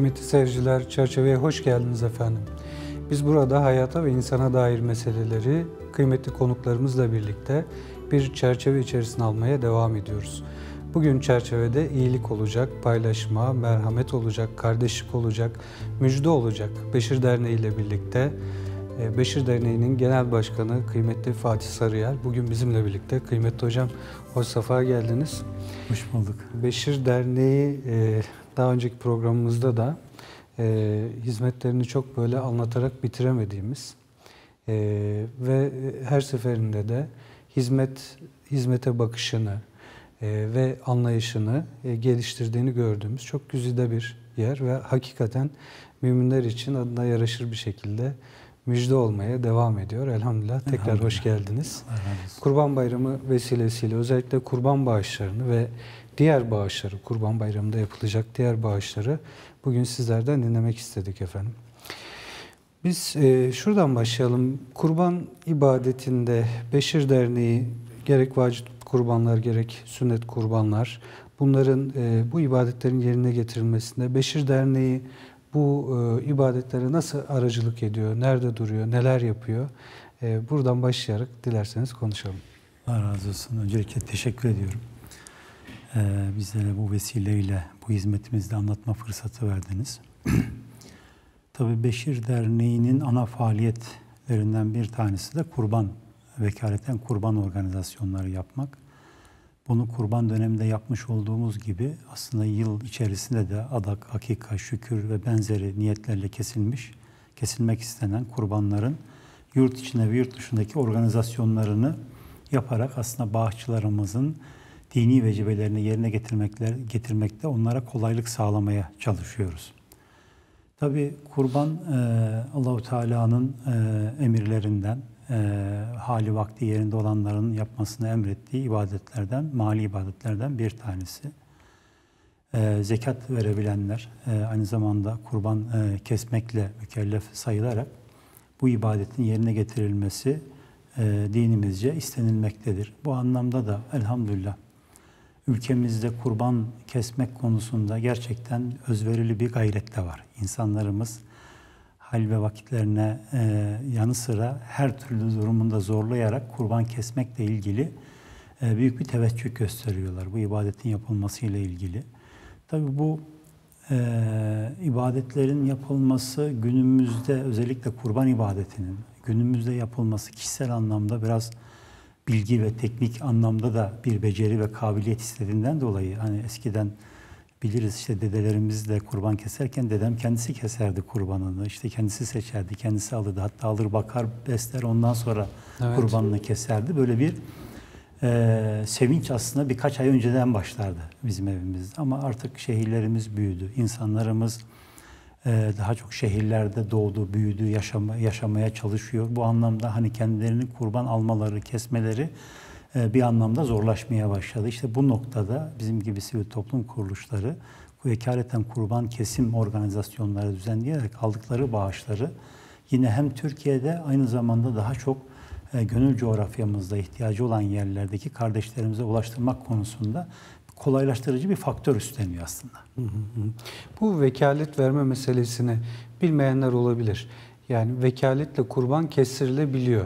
Kıymetli seyirciler, çerçeveye hoş geldiniz efendim. Biz burada hayata ve insana dair meseleleri kıymetli konuklarımızla birlikte bir çerçeve içerisine almaya devam ediyoruz. Bugün çerçevede iyilik olacak, paylaşma, merhamet olacak, kardeşlik olacak, müjde olacak. Beşir Derneği ile birlikte e, Beşir Derneği'nin Genel Başkanı kıymetli Fatih Sarıyer bugün bizimle birlikte. Kıymetli hocam hoş safa geldiniz. Hoş bulduk. Beşir Derneği e, daha önceki programımızda da e, hizmetlerini çok böyle anlatarak bitiremediğimiz ve her seferinde de hizmet hizmete bakışını ve anlayışını geliştirdiğini gördüğümüz çok güzide bir yer ve hakikaten müminler için adına yaraşır bir şekilde müjde olmaya devam ediyor. Elhamdülillah. Tekrar Elhamdülillah. hoş geldiniz. Kurban Bayramı vesilesiyle özellikle kurban bağışlarını ve diğer bağışları, Kurban Bayramı'nda yapılacak diğer bağışları bugün sizlerden dinlemek istedik efendim. Biz e, şuradan başlayalım. Kurban ibadetinde Beşir Derneği gerek vacip kurbanlar gerek sünnet kurbanlar bunların e, bu ibadetlerin yerine getirilmesinde Beşir Derneği bu e, ibadetlere nasıl aracılık ediyor, nerede duruyor, neler yapıyor? E, buradan başlayarak dilerseniz konuşalım. Allah razı olsun. Öncelikle teşekkür ediyorum. Ee, bizlere bu vesileyle bu hizmetimizde anlatma fırsatı verdiniz. Tabii Beşir Derneği'nin ana faaliyetlerinden bir tanesi de kurban, vekaleten kurban organizasyonları yapmak. Bunu kurban döneminde yapmış olduğumuz gibi aslında yıl içerisinde de adak, akika, şükür ve benzeri niyetlerle kesilmiş, kesilmek istenen kurbanların yurt içinde ve yurt dışındaki organizasyonlarını yaparak aslında bağışçılarımızın dini vecibelerini yerine getirmekler, getirmekte onlara kolaylık sağlamaya çalışıyoruz. Tabi kurban e, Allahu Teala'nın e, emirlerinden, e, hali vakti yerinde olanların yapmasını emrettiği ibadetlerden, mali ibadetlerden bir tanesi. E, zekat verebilenler e, aynı zamanda kurban e, kesmekle mükellef sayılarak bu ibadetin yerine getirilmesi e, dinimizce istenilmektedir. Bu anlamda da elhamdülillah ülkemizde kurban kesmek konusunda gerçekten özverili bir gayret de var. İnsanlarımız hal ve vakitlerine e, yanı sıra her türlü durumunda zorlayarak kurban kesmekle ilgili e, büyük bir teveccüh gösteriyorlar. Bu ibadetin yapılması ile ilgili. Tabi bu e, ibadetlerin yapılması günümüzde özellikle kurban ibadetinin günümüzde yapılması kişisel anlamda biraz bilgi ve teknik anlamda da bir beceri ve kabiliyet istediğinden dolayı hani eskiden biliriz işte dedelerimiz de kurban keserken dedem kendisi keserdi kurbanını. işte kendisi seçerdi, kendisi alırdı. Hatta alır bakar besler ondan sonra evet. kurbanını keserdi. Böyle bir e, sevinç aslında birkaç ay önceden başlardı bizim evimizde. Ama artık şehirlerimiz büyüdü. insanlarımız daha çok şehirlerde doğdu, büyüdü, yaşama, yaşamaya çalışıyor. Bu anlamda hani kendilerini kurban almaları, kesmeleri e, bir anlamda zorlaşmaya başladı. İşte bu noktada bizim gibi sivil toplum kuruluşları vekaleten kurban kesim organizasyonları düzenleyerek aldıkları bağışları yine hem Türkiye'de aynı zamanda daha çok e, gönül coğrafyamızda ihtiyacı olan yerlerdeki kardeşlerimize ulaştırmak konusunda kolaylaştırıcı bir faktör üstleniyor aslında. Bu vekalet verme meselesini bilmeyenler olabilir. Yani vekaletle kurban kestirilebiliyor.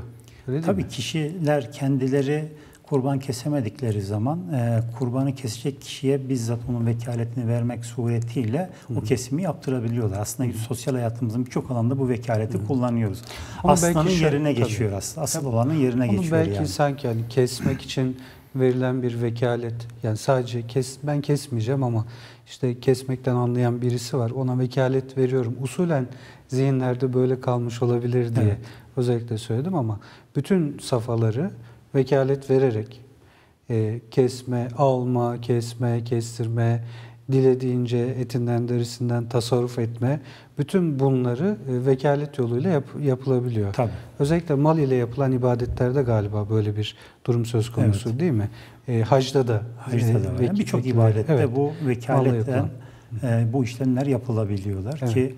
Öyle Tabii mi? kişiler kendileri kurban kesemedikleri zaman e, kurbanı kesecek kişiye bizzat onun vekaletini vermek suretiyle Hı. o kesimi yaptırabiliyorlar. Aslında Hı. sosyal hayatımızın birçok alanda bu vekaleti Hı. kullanıyoruz. Ama Aslanın belki yerine tabii. geçiyor aslında. Asıl olanın yerine Ama geçiyor belki yani. sanki hani kesmek için verilen bir vekalet yani sadece kes ben kesmeyeceğim ama işte kesmekten anlayan birisi var ona vekalet veriyorum. Usulen zihinlerde böyle kalmış olabilir diye evet. özellikle söyledim ama bütün safhaları vekalet vererek e, kesme, alma, kesme, kestirme, dilediğince etinden, derisinden tasarruf etme, bütün bunları e, vekalet yoluyla yap, yapılabiliyor. Tabii. Özellikle mal ile yapılan ibadetlerde galiba böyle bir durum söz konusu evet. değil mi? E, hacda da. Hacda e, da yani birçok ibadette evet, bu vekaletten e, bu işlemler yapılabiliyorlar evet. ki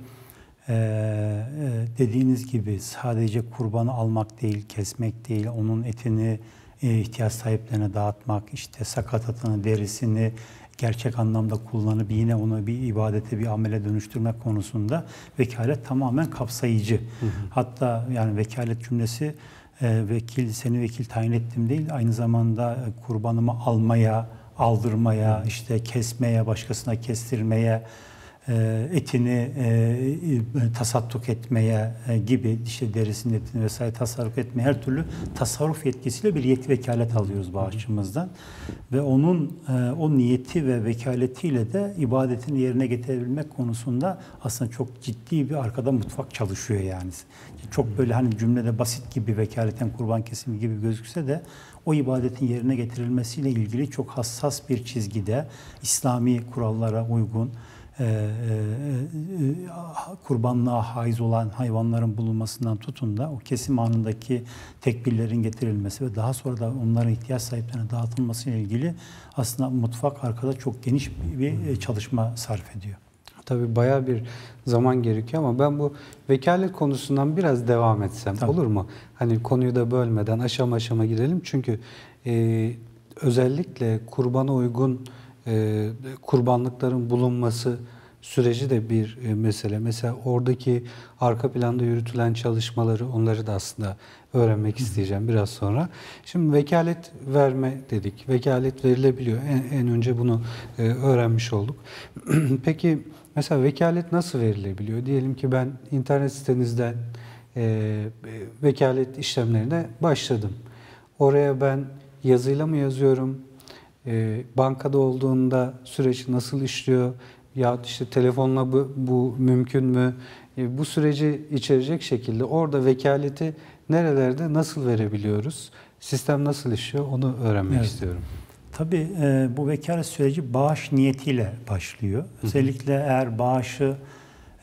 e, e, dediğiniz gibi sadece kurbanı almak değil, kesmek değil, onun etini e, ihtiyaç sahiplerine dağıtmak, işte sakatatını, derisini, gerçek anlamda kullanıp yine onu bir ibadete, bir amele dönüştürmek konusunda vekalet tamamen kapsayıcı. Hatta yani vekalet cümlesi e, vekil seni vekil tayin ettim değil, aynı zamanda e, kurbanımı almaya, aldırmaya, işte kesmeye, başkasına kestirmeye, etini e, e, tasadduk etmeye e, gibi işte derisinin etini vesaire tasarruf etmeye her türlü tasarruf yetkisiyle bir yetki vekalet alıyoruz bağışçımızdan ve onun e, o niyeti ve vekaletiyle de ibadetini yerine getirebilmek konusunda aslında çok ciddi bir arkada mutfak çalışıyor yani. Çok böyle hani cümlede basit gibi vekaleten kurban kesimi gibi gözükse de o ibadetin yerine getirilmesiyle ilgili çok hassas bir çizgide İslami kurallara uygun e, e, e, kurbanlığa haiz olan hayvanların bulunmasından tutun da o kesim anındaki tekbirlerin getirilmesi ve daha sonra da onların ihtiyaç sahiplerine dağıtılması ile ilgili aslında mutfak arkada çok geniş bir çalışma sarf ediyor. Tabii bayağı bir zaman gerekiyor ama ben bu vekalet konusundan biraz devam etsem Tabii. olur mu? Hani konuyu da bölmeden aşama aşama gidelim. Çünkü e, özellikle kurbana uygun e, kurbanlıkların bulunması süreci de bir e, mesele. Mesela oradaki arka planda yürütülen çalışmaları onları da aslında öğrenmek isteyeceğim biraz sonra. Şimdi vekalet verme dedik. Vekalet verilebiliyor. En, en önce bunu e, öğrenmiş olduk. Peki mesela vekalet nasıl verilebiliyor? Diyelim ki ben internet sitenizden e, vekalet işlemlerine başladım. Oraya ben yazıyla mı yazıyorum? E, bankada olduğunda süreç nasıl işliyor? Ya işte telefonla bu, bu mümkün mü? E, bu süreci içerecek şekilde orada vekaleti nerelerde nasıl verebiliyoruz? Sistem nasıl işliyor? Onu öğrenmek evet. istiyorum. Tabii e, bu vekalet süreci bağış niyetiyle başlıyor. Özellikle eğer bağışı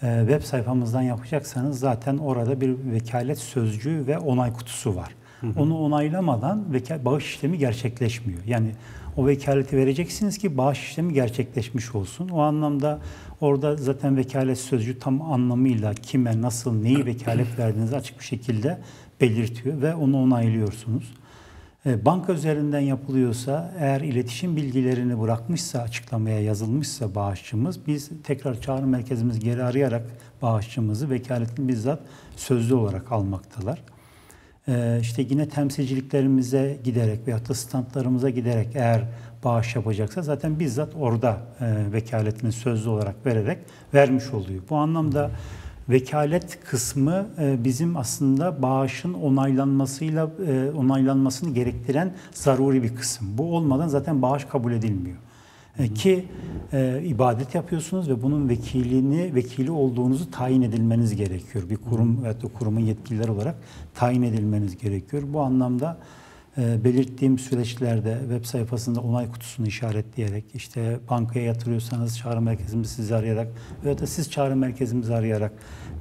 e, web sayfamızdan yapacaksanız zaten orada bir vekalet sözcüğü ve onay kutusu var. Onu onaylamadan bağış işlemi gerçekleşmiyor. Yani o vekaleti vereceksiniz ki bağış işlemi gerçekleşmiş olsun. O anlamda orada zaten vekalet sözcüğü tam anlamıyla kime, nasıl, neyi vekalet verdiğinizi açık bir şekilde belirtiyor ve onu onaylıyorsunuz. E, banka üzerinden yapılıyorsa eğer iletişim bilgilerini bırakmışsa açıklamaya yazılmışsa bağışçımız biz tekrar çağrı merkezimiz geri arayarak bağışçımızı vekaletini bizzat sözlü olarak almaktalar. Ee, işte yine temsilciliklerimize giderek veyahut da standlarımıza giderek eğer bağış yapacaksa zaten bizzat orada e, vekaletini sözlü olarak vererek vermiş oluyor. Bu anlamda vekalet kısmı e, bizim aslında bağışın onaylanmasıyla e, onaylanmasını gerektiren zaruri bir kısım. Bu olmadan zaten bağış kabul edilmiyor. Ki e, ibadet yapıyorsunuz ve bunun vekilini vekili olduğunuzu tayin edilmeniz gerekiyor. Bir kurum veya kurumun yetkililer olarak tayin edilmeniz gerekiyor. Bu anlamda belirttiğim süreçlerde web sayfasında onay kutusunu işaretleyerek işte bankaya yatırıyorsanız çağrı merkezimizi sizi arayarak veya da siz çağrı merkezimizi arayarak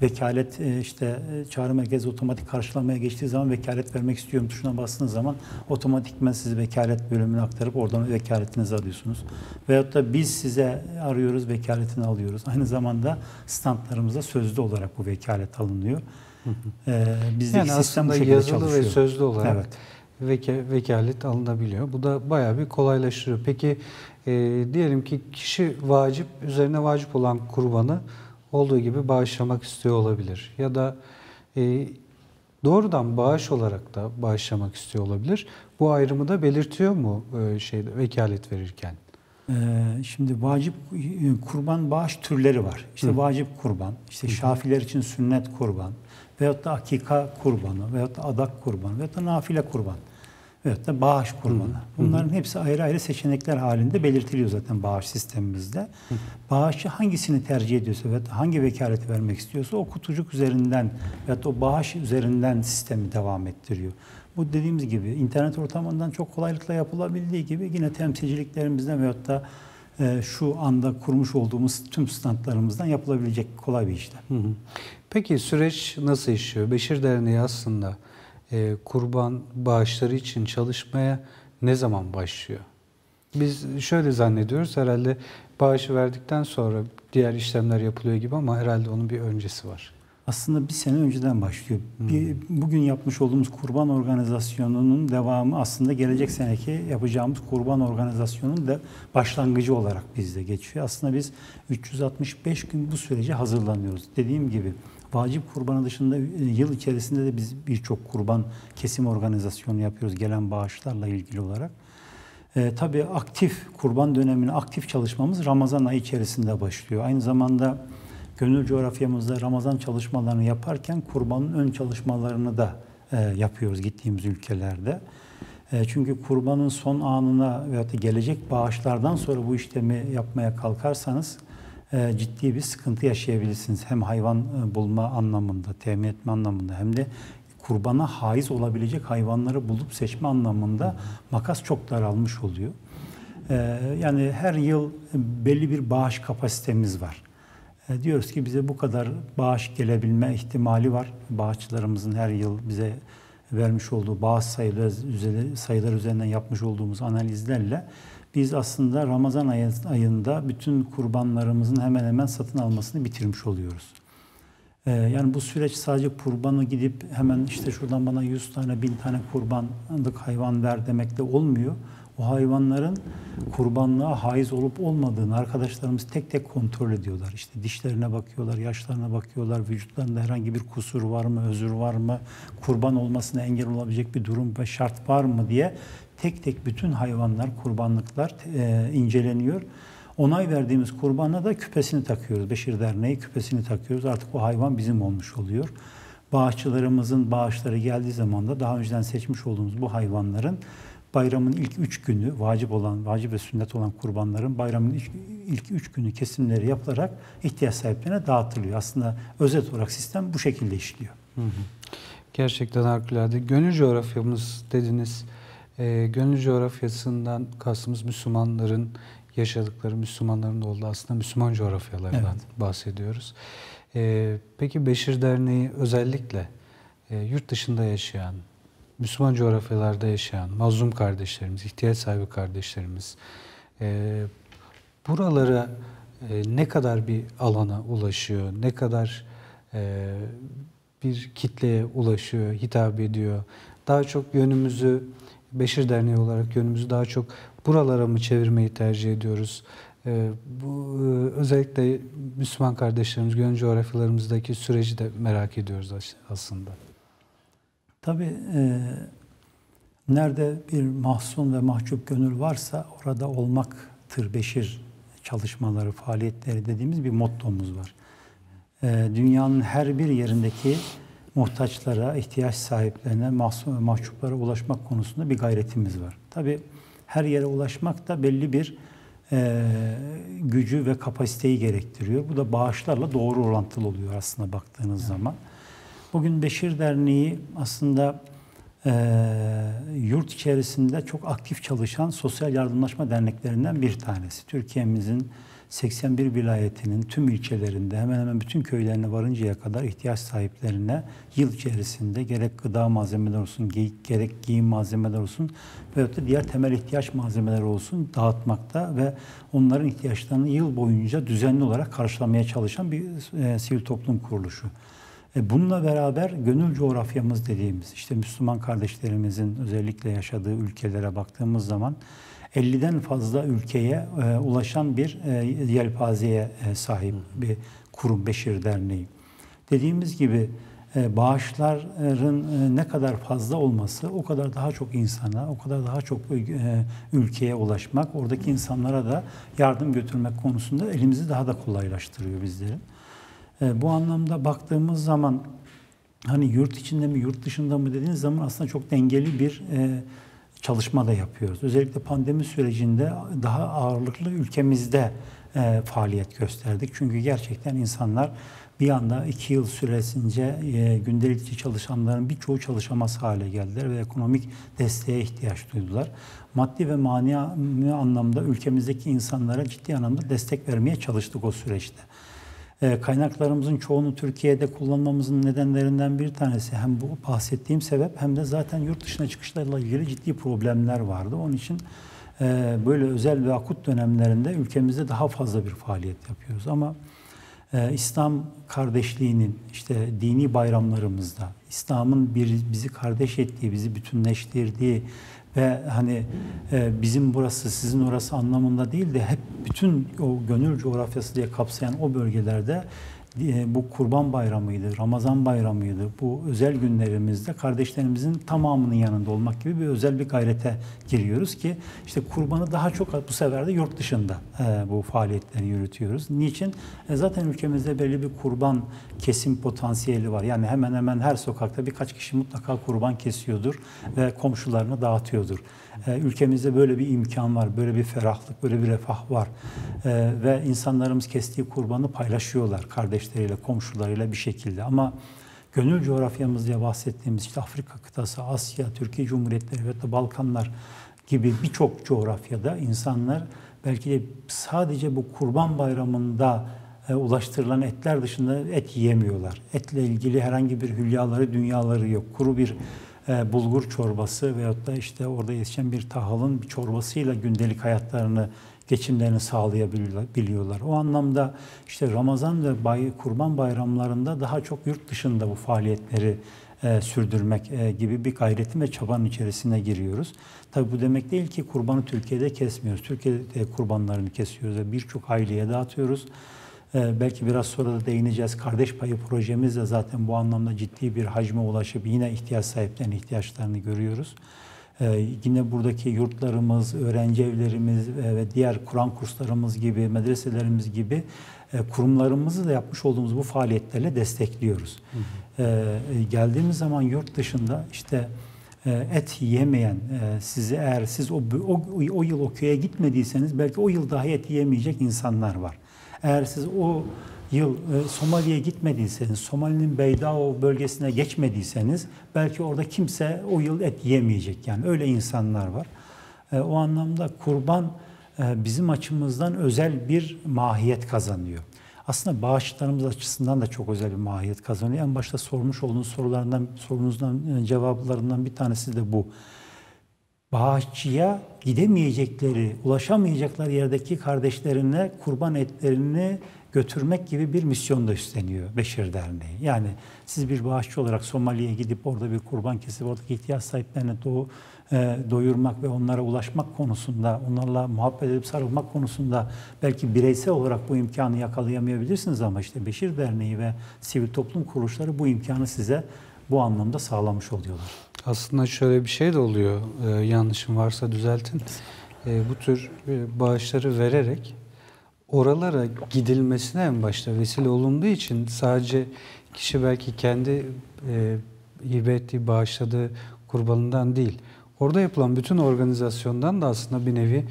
vekalet e, işte e, çağrı merkezi otomatik karşılamaya geçtiği zaman vekalet vermek istiyorum tuşuna bastığınız zaman otomatikmen sizi vekalet bölümüne aktarıp oradan vekaletinizi alıyorsunuz. Veyahut da biz size arıyoruz vekaletini alıyoruz. Aynı zamanda standlarımızda sözlü olarak bu vekalet alınıyor. Ee, bizdeki yani sistem aslında yazılı çalışıyor. ve sözlü olarak evet veke, vekalet alınabiliyor. Bu da bayağı bir kolaylaştırıyor. Peki e, diyelim ki kişi vacip, üzerine vacip olan kurbanı olduğu gibi bağışlamak istiyor olabilir. Ya da e, doğrudan bağış olarak da bağışlamak istiyor olabilir. Bu ayrımı da belirtiyor mu e, şeyde vekalet verirken? Ee, şimdi vacip kurban bağış türleri var. İşte Hı. vacip kurban, işte Hı. şafiler için sünnet kurban, veyahut da akika kurbanı, veyahut da adak kurbanı, veyahut da nafile kurban veyahut da bağış. Bunların hı hı. hepsi ayrı ayrı seçenekler halinde belirtiliyor zaten bağış sistemimizde. Hı. Bağışı hangisini tercih ediyorsa ve hangi vekaleti vermek istiyorsa o kutucuk üzerinden veyahut o bağış üzerinden sistemi devam ettiriyor. Bu dediğimiz gibi internet ortamından çok kolaylıkla yapılabildiği gibi yine temsilciliklerimizden veyahut da e, şu anda kurmuş olduğumuz tüm standlarımızdan yapılabilecek kolay bir işlem. Hı hı. Peki süreç nasıl işliyor? Beşir Derneği aslında e, kurban bağışları için çalışmaya ne zaman başlıyor? Biz şöyle zannediyoruz herhalde bağışı verdikten sonra diğer işlemler yapılıyor gibi ama herhalde onun bir öncesi var. aslında bir sene önceden başlıyor. Bir, bugün yapmış olduğumuz kurban organizasyonunun devamı aslında gelecek seneki yapacağımız kurban organizasyonunun da başlangıcı olarak bizde geçiyor. Aslında biz 365 gün bu sürece hazırlanıyoruz. Dediğim gibi vacip kurbanı dışında e, yıl içerisinde de biz birçok kurban kesim organizasyonu yapıyoruz gelen bağışlarla ilgili olarak. E, tabii aktif kurban dönemini aktif çalışmamız Ramazan ayı içerisinde başlıyor. Aynı zamanda gönül coğrafyamızda Ramazan çalışmalarını yaparken kurbanın ön çalışmalarını da e, yapıyoruz gittiğimiz ülkelerde. E, çünkü kurbanın son anına veya da gelecek bağışlardan sonra bu işlemi yapmaya kalkarsanız ciddi bir sıkıntı yaşayabilirsiniz. Hem hayvan e, bulma anlamında, temin etme anlamında hem de kurbana haiz olabilecek hayvanları bulup seçme anlamında makas çok daralmış oluyor. E, yani her yıl belli bir bağış kapasitemiz var. E, diyoruz ki bize bu kadar bağış gelebilme ihtimali var. Bağışçılarımızın her yıl bize vermiş olduğu bağış sayılar, sayılar üzerinden yapmış olduğumuz analizlerle biz aslında Ramazan ayında bütün kurbanlarımızın hemen hemen satın almasını bitirmiş oluyoruz. Ee, yani bu süreç sadece kurbanı gidip hemen işte şuradan bana 100 tane, 1000 tane kurbanlık hayvan ver demekle olmuyor. O hayvanların kurbanlığa haiz olup olmadığını arkadaşlarımız tek tek kontrol ediyorlar. İşte dişlerine bakıyorlar, yaşlarına bakıyorlar, vücutlarında herhangi bir kusur var mı, özür var mı, kurban olmasına engel olabilecek bir durum ve şart var mı diye tek tek bütün hayvanlar, kurbanlıklar e, inceleniyor. Onay verdiğimiz kurbana da küpesini takıyoruz. Beşir Derneği küpesini takıyoruz. Artık o hayvan bizim olmuş oluyor. Bağışçılarımızın bağışları geldiği zaman da daha önceden seçmiş olduğumuz bu hayvanların bayramın ilk üç günü vacip olan, vacip ve sünnet olan kurbanların bayramın ilk üç günü kesimleri yapılarak ihtiyaç sahiplerine dağıtılıyor. Aslında özet olarak sistem bu şekilde işliyor. Hı hı. Gerçekten harikulade. Gönül coğrafyamız dediniz. E, gönül coğrafyasından kastımız Müslümanların yaşadıkları, Müslümanların olduğu aslında Müslüman coğrafyalardan evet. bahsediyoruz. E, peki Beşir Derneği özellikle e, yurt dışında yaşayan, Müslüman coğrafyalarda yaşayan mazlum kardeşlerimiz, ihtiyaç sahibi kardeşlerimiz e, buralara e, ne kadar bir alana ulaşıyor, ne kadar e, bir kitleye ulaşıyor, hitap ediyor. Daha çok yönümüzü Beşir Derneği olarak yönümüzü daha çok buralara mı çevirmeyi tercih ediyoruz? Ee, bu e, özellikle Müslüman kardeşlerimiz, gönül coğrafyalarımızdaki süreci de merak ediyoruz aslında. Tabii e, nerede bir mahzun ve mahcup gönül varsa orada olmaktır beşir çalışmaları, faaliyetleri dediğimiz bir mottomuz var. E, dünyanın her bir yerindeki muhtaçlara, ihtiyaç sahiplerine, mahcuplara ulaşmak konusunda bir gayretimiz var. Tabii her yere ulaşmak da belli bir e, gücü ve kapasiteyi gerektiriyor. Bu da bağışlarla doğru orantılı oluyor aslında baktığınız evet. zaman. Bugün Beşir Derneği aslında e, yurt içerisinde çok aktif çalışan sosyal yardımlaşma derneklerinden bir tanesi. Türkiye'mizin 81 vilayetinin tüm ilçelerinde hemen hemen bütün köylerine varıncaya kadar ihtiyaç sahiplerine yıl içerisinde gerek gıda malzemeler olsun, gerek giyim malzemeler olsun veyahut da diğer temel ihtiyaç malzemeleri olsun dağıtmakta ve onların ihtiyaçlarını yıl boyunca düzenli olarak karşılamaya çalışan bir e, sivil toplum kuruluşu. E bununla beraber gönül coğrafyamız dediğimiz işte Müslüman kardeşlerimizin özellikle yaşadığı ülkelere baktığımız zaman 50'den fazla ülkeye e, ulaşan bir e, yelpazeye e, sahip bir kurum Beşir Derneği. Dediğimiz gibi e, bağışların e, ne kadar fazla olması o kadar daha çok insana, o kadar daha çok e, ülkeye ulaşmak, oradaki insanlara da yardım götürmek konusunda elimizi daha da kolaylaştırıyor bizlerin. E, bu anlamda baktığımız zaman hani yurt içinde mi yurt dışında mı dediğiniz zaman aslında çok dengeli bir e, çalışma da yapıyoruz. Özellikle pandemi sürecinde daha ağırlıklı ülkemizde e, faaliyet gösterdik. Çünkü gerçekten insanlar bir anda iki yıl süresince e, gündelikçi çalışanların birçoğu çalışamaz hale geldiler ve ekonomik desteğe ihtiyaç duydular. Maddi ve manevi anlamda ülkemizdeki insanlara ciddi anlamda destek vermeye çalıştık o süreçte. Ee, kaynaklarımızın çoğunu Türkiye'de kullanmamızın nedenlerinden bir tanesi hem bu bahsettiğim sebep hem de zaten yurt dışına çıkışlarla ilgili ciddi problemler vardı. Onun için e, böyle özel ve akut dönemlerinde ülkemizde daha fazla bir faaliyet yapıyoruz. Ama e, İslam kardeşliğinin işte dini bayramlarımızda İslam'ın bizi kardeş ettiği, bizi bütünleştirdiği ve hani e, bizim burası sizin orası anlamında değil de hep bütün o gönül coğrafyası diye kapsayan o bölgelerde bu Kurban Bayramı'ydı, Ramazan Bayramı'ydı. Bu özel günlerimizde kardeşlerimizin tamamının yanında olmak gibi bir özel bir gayrete giriyoruz ki işte kurbanı daha çok bu sefer de yurt dışında e, bu faaliyetleri yürütüyoruz. Niçin? E, zaten ülkemizde belli bir kurban kesim potansiyeli var. Yani hemen hemen her sokakta birkaç kişi mutlaka kurban kesiyordur ve komşularına dağıtıyordur. E, ülkemizde böyle bir imkan var, böyle bir ferahlık, böyle bir refah var. E, ve insanlarımız kestiği kurbanı paylaşıyorlar kardeşleriyle, komşularıyla bir şekilde. Ama gönül coğrafyamız diye bahsettiğimiz işte Afrika kıtası, Asya, Türkiye Cumhuriyetleri ve Balkanlar gibi birçok coğrafyada insanlar belki de sadece bu kurban bayramında e, ulaştırılan etler dışında et yiyemiyorlar. Etle ilgili herhangi bir hülyaları, dünyaları yok. Kuru bir bulgur çorbası veyahut da işte orada yetişen bir tahılın bir çorbasıyla gündelik hayatlarını geçimlerini sağlayabiliyorlar. O anlamda işte Ramazan ve bay, Kurban bayramlarında daha çok yurt dışında bu faaliyetleri e, sürdürmek e, gibi bir gayretin ve çabanın içerisine giriyoruz. Tabi bu demek değil ki kurbanı Türkiye'de kesmiyoruz. Türkiye'de kurbanlarını kesiyoruz ve birçok aileye dağıtıyoruz. Ee, belki biraz sonra da değineceğiz. Kardeş payı projemiz de zaten bu anlamda ciddi bir hacme ulaşıp yine ihtiyaç sahiplerinin ihtiyaçlarını görüyoruz. Ee, yine buradaki yurtlarımız, öğrenci evlerimiz e, ve diğer Kur'an kurslarımız gibi, medreselerimiz gibi e, kurumlarımızı da yapmış olduğumuz bu faaliyetlerle destekliyoruz. Hı hı. Ee, geldiğimiz zaman yurt dışında işte e, et yemeyen, sizi eğer siz o, o, o yıl o köye gitmediyseniz belki o yıl dahi et yiyemeyecek insanlar var. Eğer siz o yıl e, Somali'ye gitmediyseniz, Somali'nin Beydao bölgesine geçmediyseniz belki orada kimse o yıl et yemeyecek. Yani öyle insanlar var. E, o anlamda kurban e, bizim açımızdan özel bir mahiyet kazanıyor. Aslında bağışlarımız açısından da çok özel bir mahiyet kazanıyor. En başta sormuş olduğunuz sorulardan, sorunuzdan cevaplarından bir tanesi de bu bağışçıya gidemeyecekleri, ulaşamayacakları yerdeki kardeşlerine kurban etlerini götürmek gibi bir misyon da üstleniyor Beşir Derneği. Yani siz bir bağışçı olarak Somali'ye gidip orada bir kurban kesip oradaki ihtiyaç sahiplerine do, e, doyurmak ve onlara ulaşmak konusunda, onlarla muhabbet edip sarılmak konusunda belki bireysel olarak bu imkanı yakalayamayabilirsiniz ama işte Beşir Derneği ve sivil toplum kuruluşları bu imkanı size bu anlamda sağlamış oluyorlar. Aslında şöyle bir şey de oluyor, ee, yanlışım varsa düzeltin. Ee, bu tür e, bağışları vererek oralara gidilmesine en başta vesile olunduğu için sadece kişi belki kendi e, hibe ettiği, bağışladığı kurbanından değil, orada yapılan bütün organizasyondan da aslında bir nevi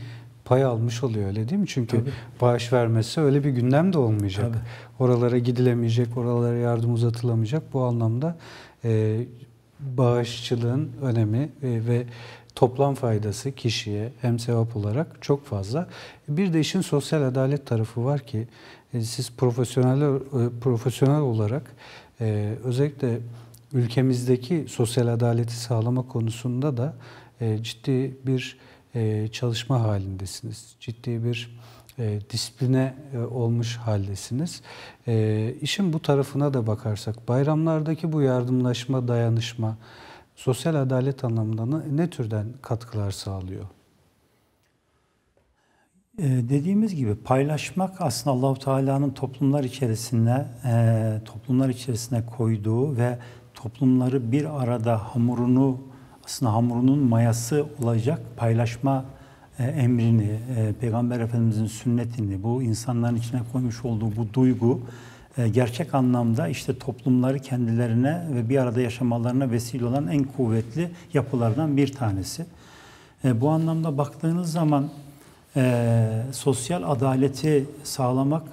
pay almış oluyor öyle değil mi? Çünkü Tabii. bağış vermesi öyle bir gündem de olmayacak. Tabii. Oralara gidilemeyecek, oralara yardım uzatılamayacak. Bu anlamda e, bağışçılığın önemi e, ve toplam faydası kişiye hem sevap olarak çok fazla. Bir de işin sosyal adalet tarafı var ki e, siz profesyonel e, profesyonel olarak özellikle ülkemizdeki sosyal adaleti sağlama konusunda da ciddi bir çalışma halindesiniz. Ciddi bir e, disipline e, olmuş haldesiniz. E, işin bu tarafına da bakarsak, bayramlardaki bu yardımlaşma, dayanışma, sosyal adalet anlamında ne, türden katkılar sağlıyor? Ee, dediğimiz gibi paylaşmak aslında Allahu Teala'nın toplumlar içerisinde e, toplumlar içerisine koyduğu ve toplumları bir arada hamurunu aslında hamurunun mayası olacak paylaşma e, emrini, e, Peygamber Efendimizin sünnetini, bu insanların içine koymuş olduğu bu duygu e, gerçek anlamda işte toplumları kendilerine ve bir arada yaşamalarına vesile olan en kuvvetli yapılardan bir tanesi. Bu anlamda baktığınız zaman sosyal adaleti sağlamak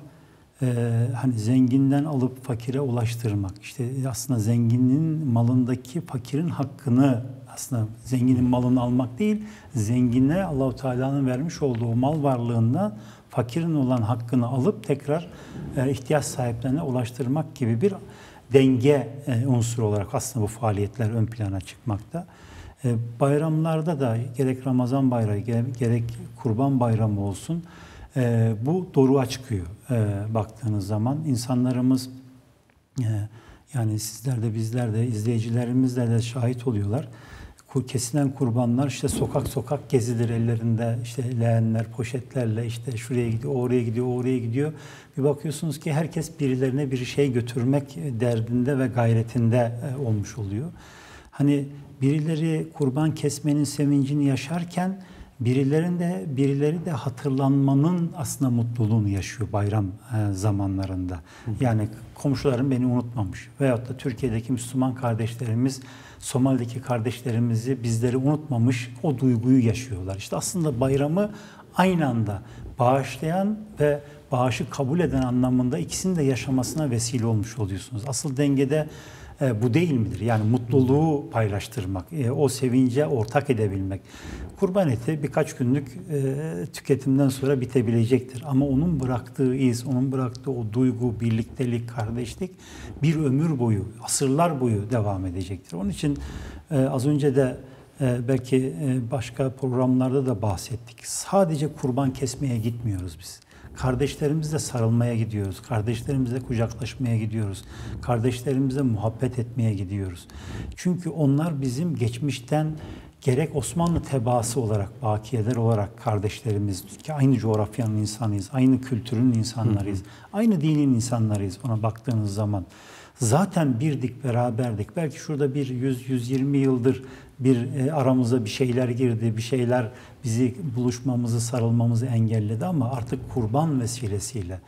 hani zenginden alıp fakire ulaştırmak. işte aslında zenginin malındaki fakirin hakkını aslında zenginin malını almak değil, zengine Allahu Teala'nın vermiş olduğu mal varlığında fakirin olan hakkını alıp tekrar e, ihtiyaç sahiplerine ulaştırmak gibi bir denge e, unsuru olarak aslında bu faaliyetler ön plana çıkmakta. E, bayramlarda da gerek Ramazan bayramı gerek Kurban bayramı olsun e, bu doruğa çıkıyor e, baktığınız zaman. insanlarımız e, yani sizler de bizler de izleyicilerimiz de, de şahit oluyorlar. Kesilen kurbanlar işte sokak sokak gezilir ellerinde işte leğenler, poşetlerle işte şuraya gidiyor, oraya gidiyor, oraya gidiyor. Bir bakıyorsunuz ki herkes birilerine bir şey götürmek derdinde ve gayretinde e, olmuş oluyor. Hani birileri kurban kesmenin sevincini yaşarken birilerinde birileri de hatırlanmanın aslında mutluluğunu yaşıyor bayram e, zamanlarında. Yani komşularım beni unutmamış veyahut da Türkiye'deki Müslüman kardeşlerimiz Somali'deki kardeşlerimizi bizleri unutmamış o duyguyu yaşıyorlar. İşte aslında bayramı aynı anda bağışlayan ve bağışı kabul eden anlamında ikisini de yaşamasına vesile olmuş oluyorsunuz. Asıl dengede e, bu değil midir? Yani mutluluğu paylaştırmak, e, o sevince ortak edebilmek. Kurban eti birkaç günlük e, tüketimden sonra bitebilecektir. Ama onun bıraktığı iz, onun bıraktığı o duygu, birliktelik, kardeşlik bir ömür boyu, asırlar boyu devam edecektir. Onun için az önce de belki başka programlarda da bahsettik. Sadece kurban kesmeye gitmiyoruz biz. Kardeşlerimizle sarılmaya gidiyoruz. Kardeşlerimizle kucaklaşmaya gidiyoruz. Kardeşlerimizle muhabbet etmeye gidiyoruz. Çünkü onlar bizim geçmişten gerek Osmanlı tebaası olarak, bakiyeler olarak kardeşlerimiz ki aynı coğrafyanın insanıyız, aynı kültürün insanlarıyız, aynı dinin insanlarıyız ona baktığınız zaman. Zaten birdik, beraberdik. Belki şurada bir 100-120 yıldır bir e, aramıza bir şeyler girdi, bir şeyler bizi buluşmamızı, sarılmamızı engelledi ama artık kurban vesilesiyle,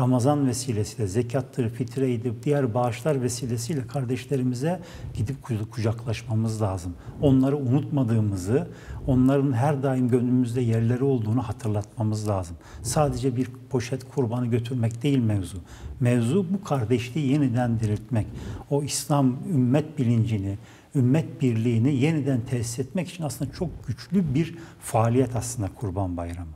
Ramazan vesilesiyle, zekattır, fitreydi, diğer bağışlar vesilesiyle kardeşlerimize gidip kucaklaşmamız lazım. Onları unutmadığımızı, onların her daim gönlümüzde yerleri olduğunu hatırlatmamız lazım. Sadece bir poşet kurbanı götürmek değil mevzu. Mevzu bu kardeşliği yeniden diriltmek. O İslam ümmet bilincini, ümmet birliğini yeniden tesis etmek için aslında çok güçlü bir faaliyet aslında Kurban Bayramı.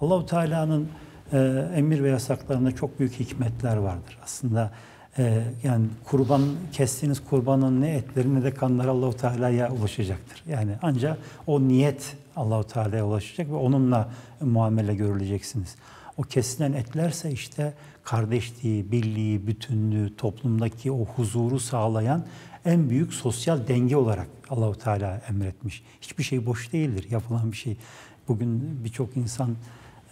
Allahu Teala'nın e, emir ve yasaklarında çok büyük hikmetler vardır. Aslında e, yani kurban kestiğiniz kurbanın ne etleri ne de kanları Allahu Teala'ya ulaşacaktır. Yani ancak o niyet Allahu Teala'ya ulaşacak ve onunla muamele görüleceksiniz. O kesilen etlerse işte kardeşliği, birliği, bütünlüğü, toplumdaki o huzuru sağlayan en büyük sosyal denge olarak Allahu Teala emretmiş. Hiçbir şey boş değildir yapılan bir şey. Bugün birçok insan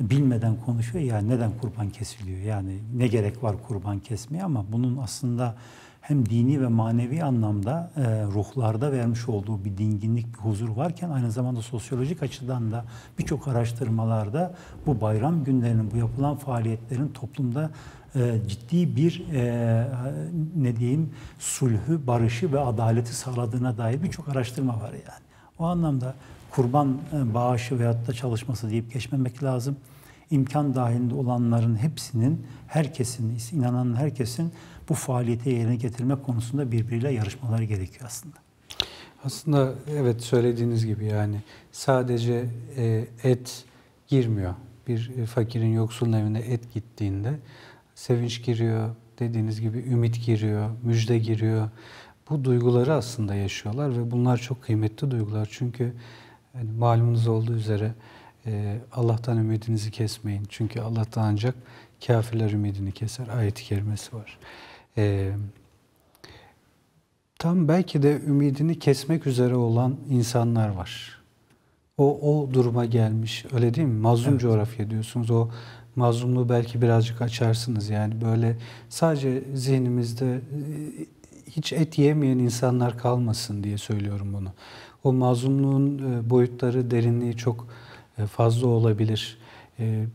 bilmeden konuşuyor ya neden kurban kesiliyor? Yani ne gerek var kurban kesmeye ama bunun aslında hem dini ve manevi anlamda e, ruhlarda vermiş olduğu bir dinginlik, bir huzur varken aynı zamanda sosyolojik açıdan da birçok araştırmalarda bu bayram günlerinin, bu yapılan faaliyetlerin toplumda ciddi bir e, ne diyeyim sulhü, barışı ve adaleti sağladığına dair birçok araştırma var yani. O anlamda kurban e, bağışı veyahut da çalışması deyip geçmemek lazım. İmkan dahilinde olanların hepsinin, herkesin, inanan herkesin bu faaliyeti yerine getirmek konusunda birbiriyle yarışmaları gerekiyor aslında. Aslında evet söylediğiniz gibi yani sadece et girmiyor. Bir fakirin yoksulun evine et gittiğinde sevinç giriyor, dediğiniz gibi ümit giriyor, müjde giriyor. Bu duyguları aslında yaşıyorlar ve bunlar çok kıymetli duygular. Çünkü yani malumunuz olduğu üzere e, Allah'tan ümidinizi kesmeyin. Çünkü Allah'tan ancak kafirler ümidini keser. Ayet-i kerimesi var. E, tam belki de ümidini kesmek üzere olan insanlar var. O, o duruma gelmiş. Öyle değil mi? Mazlum evet. coğrafya diyorsunuz. O mazlumluğu belki birazcık açarsınız. Yani böyle sadece zihnimizde e, hiç et yemeyen insanlar kalmasın diye söylüyorum bunu. O mazlumluğun e, boyutları, derinliği çok e, fazla olabilir.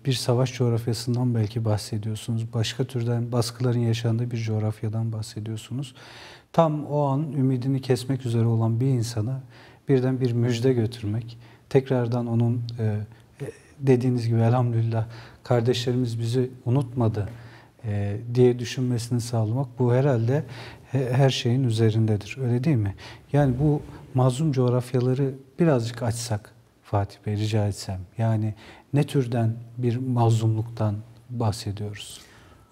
Bir savaş coğrafyasından belki bahsediyorsunuz. Başka türden baskıların yaşandığı bir coğrafyadan bahsediyorsunuz. Tam o an ümidini kesmek üzere olan bir insana birden bir müjde götürmek, tekrardan onun dediğiniz gibi elhamdülillah kardeşlerimiz bizi unutmadı e, diye düşünmesini sağlamak bu herhalde her şeyin üzerindedir. Öyle değil mi? Yani bu mazlum coğrafyaları birazcık açsak Fatih Bey rica etsem. Yani ne türden bir mazlumluktan bahsediyoruz?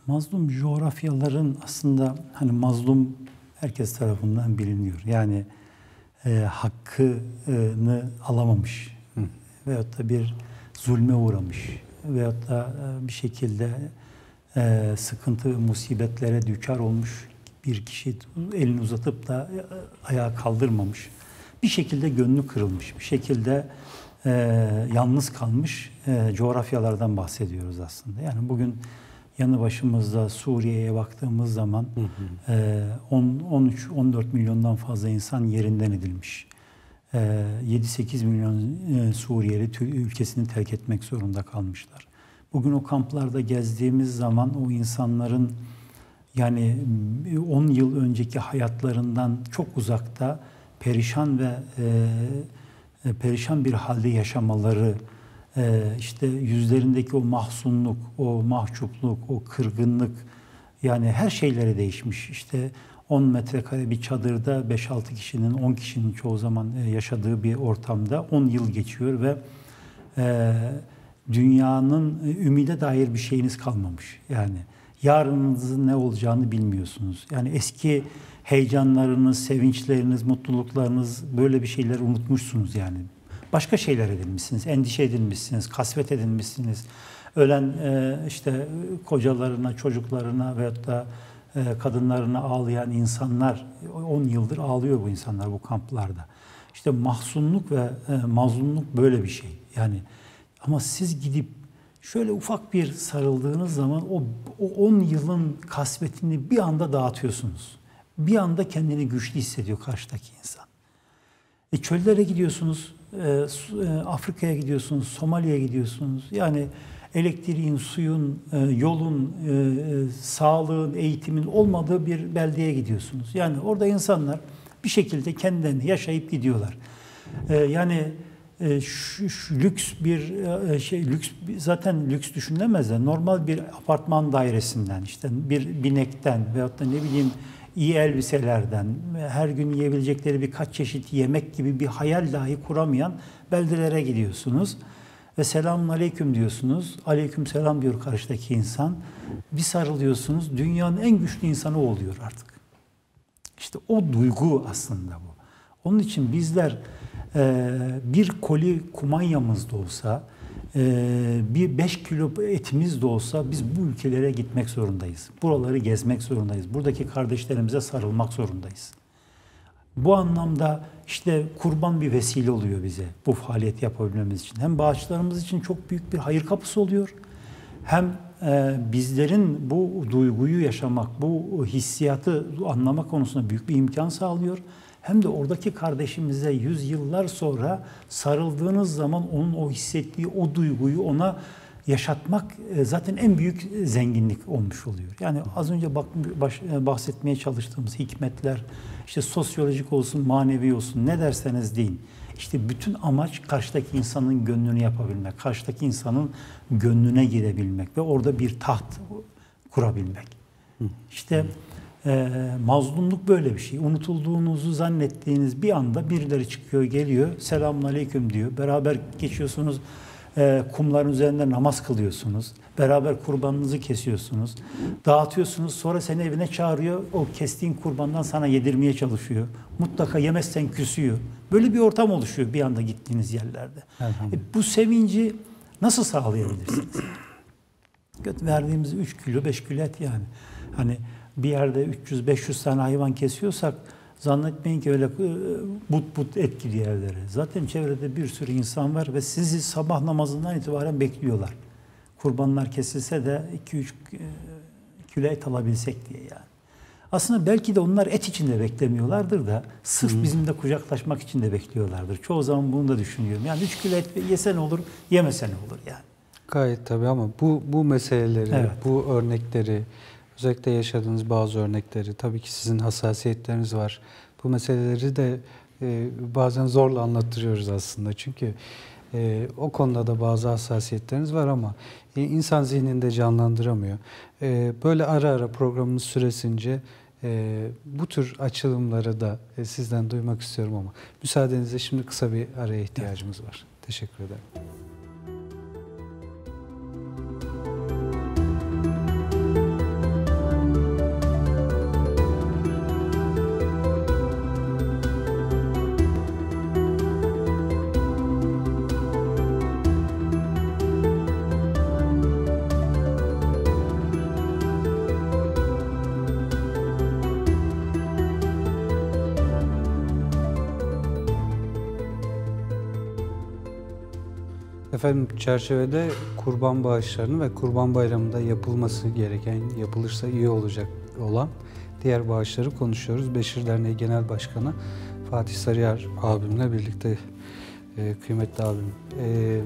Mazlum coğrafyaların aslında hani mazlum herkes tarafından biliniyor. Yani e, hakkını alamamış Hı. veyahut da bir zulme uğramış veyahut da e, bir şekilde e, sıkıntı ve musibetlere düçar olmuş bir kişi elini uzatıp da e, ayağa kaldırmamış. Bir şekilde gönlü kırılmış, bir şekilde e, yalnız kalmış e, coğrafyalardan bahsediyoruz aslında. Yani bugün yanı başımızda Suriye'ye baktığımız zaman hı hı. E, 13-14 milyondan fazla insan yerinden edilmiş. E, 7-8 milyon e, Suriyeli ülkesini terk etmek zorunda kalmışlar. Bugün o kamplarda gezdiğimiz zaman o insanların yani 10 yıl önceki hayatlarından çok uzakta perişan ve e, perişan bir halde yaşamaları, e, işte yüzlerindeki o mahzunluk, o mahcupluk, o kırgınlık yani her şeyleri değişmiş. İşte 10 metrekare bir çadırda 5-6 kişinin, 10 kişinin çoğu zaman e, yaşadığı bir ortamda 10 yıl geçiyor ve e, dünyanın e, ümide dair bir şeyiniz kalmamış. Yani yarınınızın ne olacağını bilmiyorsunuz. Yani eski heyecanlarınız, sevinçleriniz, mutluluklarınız böyle bir şeyler unutmuşsunuz yani. Başka şeyler edinmişsiniz, endişe edinmişsiniz, kasvet edinmişsiniz. Ölen e, işte kocalarına, çocuklarına veyahut da e, kadınlarına ağlayan insanlar, 10 yıldır ağlıyor bu insanlar bu kamplarda. İşte mahzunluk ve e, mazlumluk böyle bir şey. Yani ama siz gidip şöyle ufak bir sarıldığınız zaman o, o 10 yılın kasvetini bir anda dağıtıyorsunuz. Bir anda kendini güçlü hissediyor karşıdaki insan. E çöllere gidiyorsunuz, e, e, Afrika'ya gidiyorsunuz, Somali'ye gidiyorsunuz. Yani elektriğin, suyun, e, yolun, e, e, sağlığın, eğitimin olmadığı bir beldeye gidiyorsunuz. Yani orada insanlar bir şekilde kendilerini yaşayıp gidiyorlar. Yani şu, şu lüks bir şey lüks zaten lüks düşünülemez normal bir apartman dairesinden işte bir binekten veyahut da ne bileyim iyi elbiselerden her gün yiyebilecekleri birkaç çeşit yemek gibi bir hayal dahi kuramayan beldelere gidiyorsunuz ve selamun aleyküm diyorsunuz. Aleyküm selam diyor karşıdaki insan. Bir sarılıyorsunuz. Dünyanın en güçlü insanı oluyor artık. İşte o duygu aslında bu. Onun için bizler ee, bir koli kumanyamız da olsa, e, bir 5 kilo etimiz de olsa biz bu ülkelere gitmek zorundayız. Buraları gezmek zorundayız. Buradaki kardeşlerimize sarılmak zorundayız. Bu anlamda işte kurban bir vesile oluyor bize bu faaliyet yapabilmemiz için. Hem bağışlarımız için çok büyük bir hayır kapısı oluyor. Hem e, bizlerin bu duyguyu yaşamak, bu hissiyatı anlamak konusunda büyük bir imkan sağlıyor hem de oradaki kardeşimize yüzyıllar sonra sarıldığınız zaman onun o hissettiği o duyguyu ona yaşatmak e, zaten en büyük zenginlik olmuş oluyor. Yani az önce e, bahsetmeye çalıştığımız hikmetler, işte sosyolojik olsun, manevi olsun ne derseniz deyin. İşte bütün amaç karşıdaki insanın gönlünü yapabilmek, karşıdaki insanın gönlüne girebilmek ve orada bir taht kurabilmek. İşte e, mazlumluk böyle bir şey. Unutulduğunuzu zannettiğiniz bir anda birileri çıkıyor, geliyor. Selamun aleyküm diyor. Beraber geçiyorsunuz. E, kumların üzerinde namaz kılıyorsunuz. Beraber kurbanınızı kesiyorsunuz. Dağıtıyorsunuz. Sonra seni evine çağırıyor. O kestiğin kurbandan sana yedirmeye çalışıyor. Mutlaka yemezsen küsüyor. Böyle bir ortam oluşuyor bir anda gittiğiniz yerlerde. E, bu sevinci nasıl sağlayabilirsiniz? Verdiğimiz 3 kilo 5 kilo et yani. Hani bir yerde 300-500 tane hayvan kesiyorsak zannetmeyin ki öyle e, but but etkili yerlere. Zaten çevrede bir sürü insan var ve sizi sabah namazından itibaren bekliyorlar. Kurbanlar kesilse de 2-3 e, kilo et alabilsek diye yani. Aslında belki de onlar et için de beklemiyorlardır da sırf hmm. bizimle kucaklaşmak için de bekliyorlardır. Çoğu zaman bunu da düşünüyorum. Yani 3 kilo et yesen olur, yemesen olur yani. Gayet tabii ama bu bu meseleleri, evet. bu örnekleri Özellikle yaşadığınız bazı örnekleri, tabii ki sizin hassasiyetleriniz var. Bu meseleleri de e, bazen zorla anlattırıyoruz aslında. Çünkü e, o konuda da bazı hassasiyetleriniz var ama e, insan zihninde canlandıramıyor. E, böyle ara ara programımız süresince e, bu tür açılımları da e, sizden duymak istiyorum ama müsaadenizle şimdi kısa bir araya ihtiyacımız var. Teşekkür ederim. Efendim çerçevede kurban bağışlarını ve kurban bayramında yapılması gereken, yapılırsa iyi olacak olan diğer bağışları konuşuyoruz. Beşir Derneği Genel Başkanı Fatih Sarıyer abimle birlikte e, kıymetli abim. E,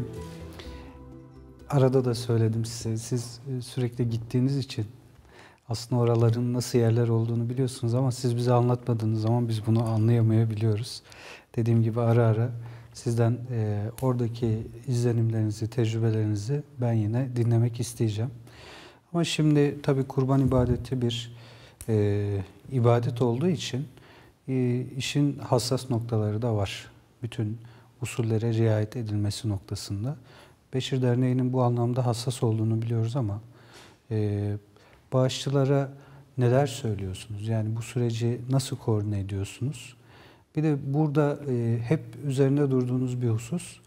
arada da söyledim size, siz e, sürekli gittiğiniz için aslında oraların nasıl yerler olduğunu biliyorsunuz ama siz bize anlatmadığınız zaman biz bunu anlayamayabiliyoruz. Dediğim gibi ara ara sizden e, oradaki izlenimlerinizi, tecrübelerinizi ben yine dinlemek isteyeceğim. Ama şimdi tabii kurban ibadeti bir e, ibadet olduğu için e, işin hassas noktaları da var. Bütün usullere riayet edilmesi noktasında. Beşir Derneği'nin bu anlamda hassas olduğunu biliyoruz ama e, bağışçılara neler söylüyorsunuz? Yani bu süreci nasıl koordine ediyorsunuz? Bir de burada e, hep üzerinde durduğunuz bir husus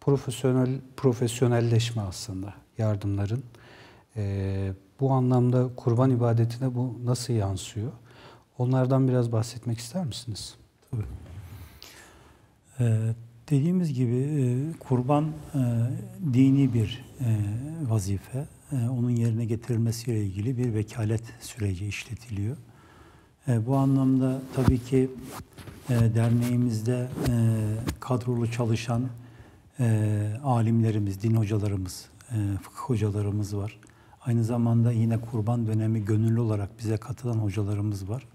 profesyonel profesyonelleşme aslında yardımların. E, bu anlamda kurban ibadetine bu nasıl yansıyor? Onlardan biraz bahsetmek ister misiniz? Tabii. Ee, dediğimiz gibi e, kurban e, dini bir e, vazife. E, onun yerine getirilmesiyle ilgili bir vekalet süreci işletiliyor. E, bu anlamda tabii ki e, derneğimizde e, kadrolu çalışan alimlerimiz, din hocalarımız, fıkıh hocalarımız var. Aynı zamanda yine kurban dönemi gönüllü olarak bize katılan hocalarımız var.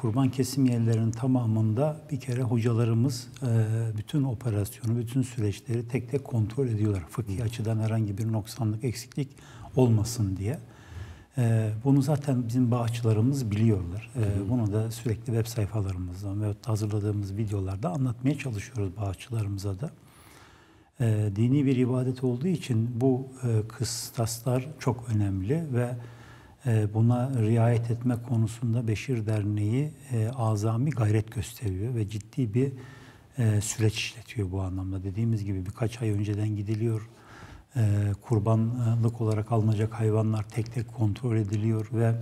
Kurban kesim yerlerinin tamamında bir kere hocalarımız bütün operasyonu, bütün süreçleri tek tek kontrol ediyorlar. Fıkhi açıdan herhangi bir noksanlık, eksiklik olmasın diye. E, bunu zaten bizim bağışçılarımız biliyorlar. E, bunu da sürekli web sayfalarımızdan ve hazırladığımız videolarda anlatmaya çalışıyoruz bağışçılarımıza da. E, dini bir ibadet olduğu için bu e, kıstaslar çok önemli ve e, buna riayet etme konusunda Beşir Derneği e, azami gayret gösteriyor ve ciddi bir e, süreç işletiyor bu anlamda. Dediğimiz gibi birkaç ay önceden gidiliyor. E, kurbanlık olarak alınacak hayvanlar tek tek kontrol ediliyor ve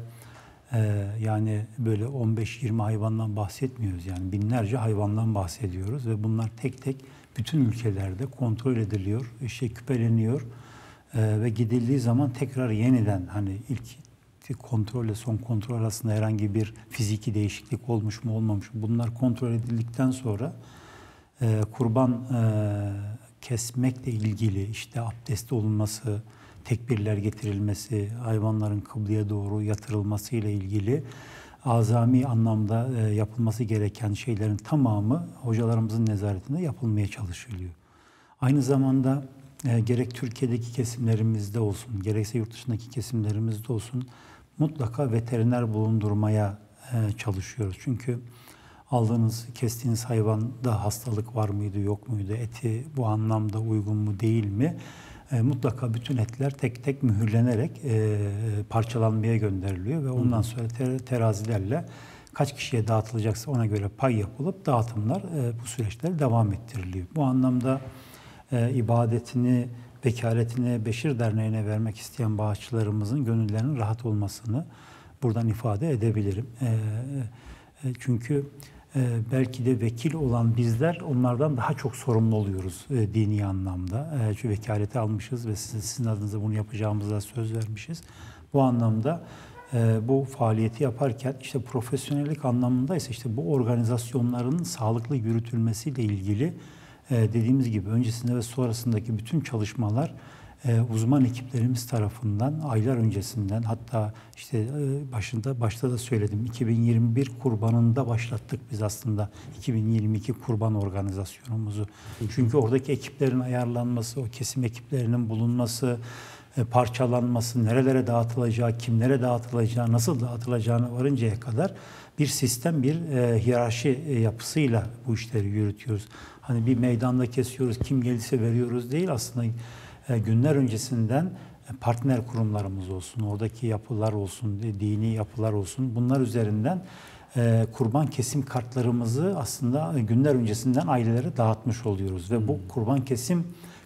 e, yani böyle 15-20 hayvandan bahsetmiyoruz. Yani binlerce hayvandan bahsediyoruz ve bunlar tek tek bütün ülkelerde kontrol ediliyor, işte küpeleniyor e, ve gidildiği zaman tekrar yeniden hani ilk kontrolle son kontrol arasında herhangi bir fiziki değişiklik olmuş mu olmamış mı bunlar kontrol edildikten sonra e, kurban kesmekle ilgili işte abdest olunması, tekbirler getirilmesi, hayvanların kıbleye doğru yatırılması ile ilgili azami anlamda e, yapılması gereken şeylerin tamamı hocalarımızın nezaretinde yapılmaya çalışılıyor. Aynı zamanda e, gerek Türkiye'deki kesimlerimizde olsun, gerekse yurt dışındaki kesimlerimizde olsun mutlaka veteriner bulundurmaya e, çalışıyoruz. Çünkü aldığınız, kestiğiniz hayvanda hastalık var mıydı, yok muydu, eti bu anlamda uygun mu, değil mi? E, mutlaka bütün etler tek tek mühürlenerek e, parçalanmaya gönderiliyor ve ondan sonra ter, terazilerle kaç kişiye dağıtılacaksa ona göre pay yapılıp dağıtımlar e, bu süreçler devam ettiriliyor. Bu anlamda e, ibadetini, vekaletini Beşir Derneği'ne vermek isteyen bağışçılarımızın gönüllerinin rahat olmasını buradan ifade edebilirim. E, e, çünkü belki de vekil olan bizler onlardan daha çok sorumlu oluyoruz e, dini anlamda. E, çünkü vekaleti almışız ve sizin, sizin adınıza bunu yapacağımıza söz vermişiz. Bu anlamda e, bu faaliyeti yaparken işte profesyonellik anlamında ise işte bu organizasyonların sağlıklı yürütülmesiyle ilgili e, dediğimiz gibi öncesinde ve sonrasındaki bütün çalışmalar e, uzman ekiplerimiz tarafından aylar öncesinden hatta işte e, başında başta da söyledim 2021 kurbanında başlattık biz aslında 2022 kurban organizasyonumuzu. Çünkü oradaki ekiplerin ayarlanması, o kesim ekiplerinin bulunması, e, parçalanması, nerelere dağıtılacağı, kimlere dağıtılacağı, nasıl dağıtılacağını varıncaya kadar bir sistem, bir e, hiyerarşi yapısıyla bu işleri yürütüyoruz. Hani bir meydanda kesiyoruz, kim gelirse veriyoruz değil aslında günler öncesinden e, partner kurumlarımız olsun, oradaki yapılar olsun, dini yapılar olsun bunlar üzerinden e, kurban kesim kartlarımızı aslında günler öncesinden ailelere dağıtmış oluyoruz. Ve bu kurban kesim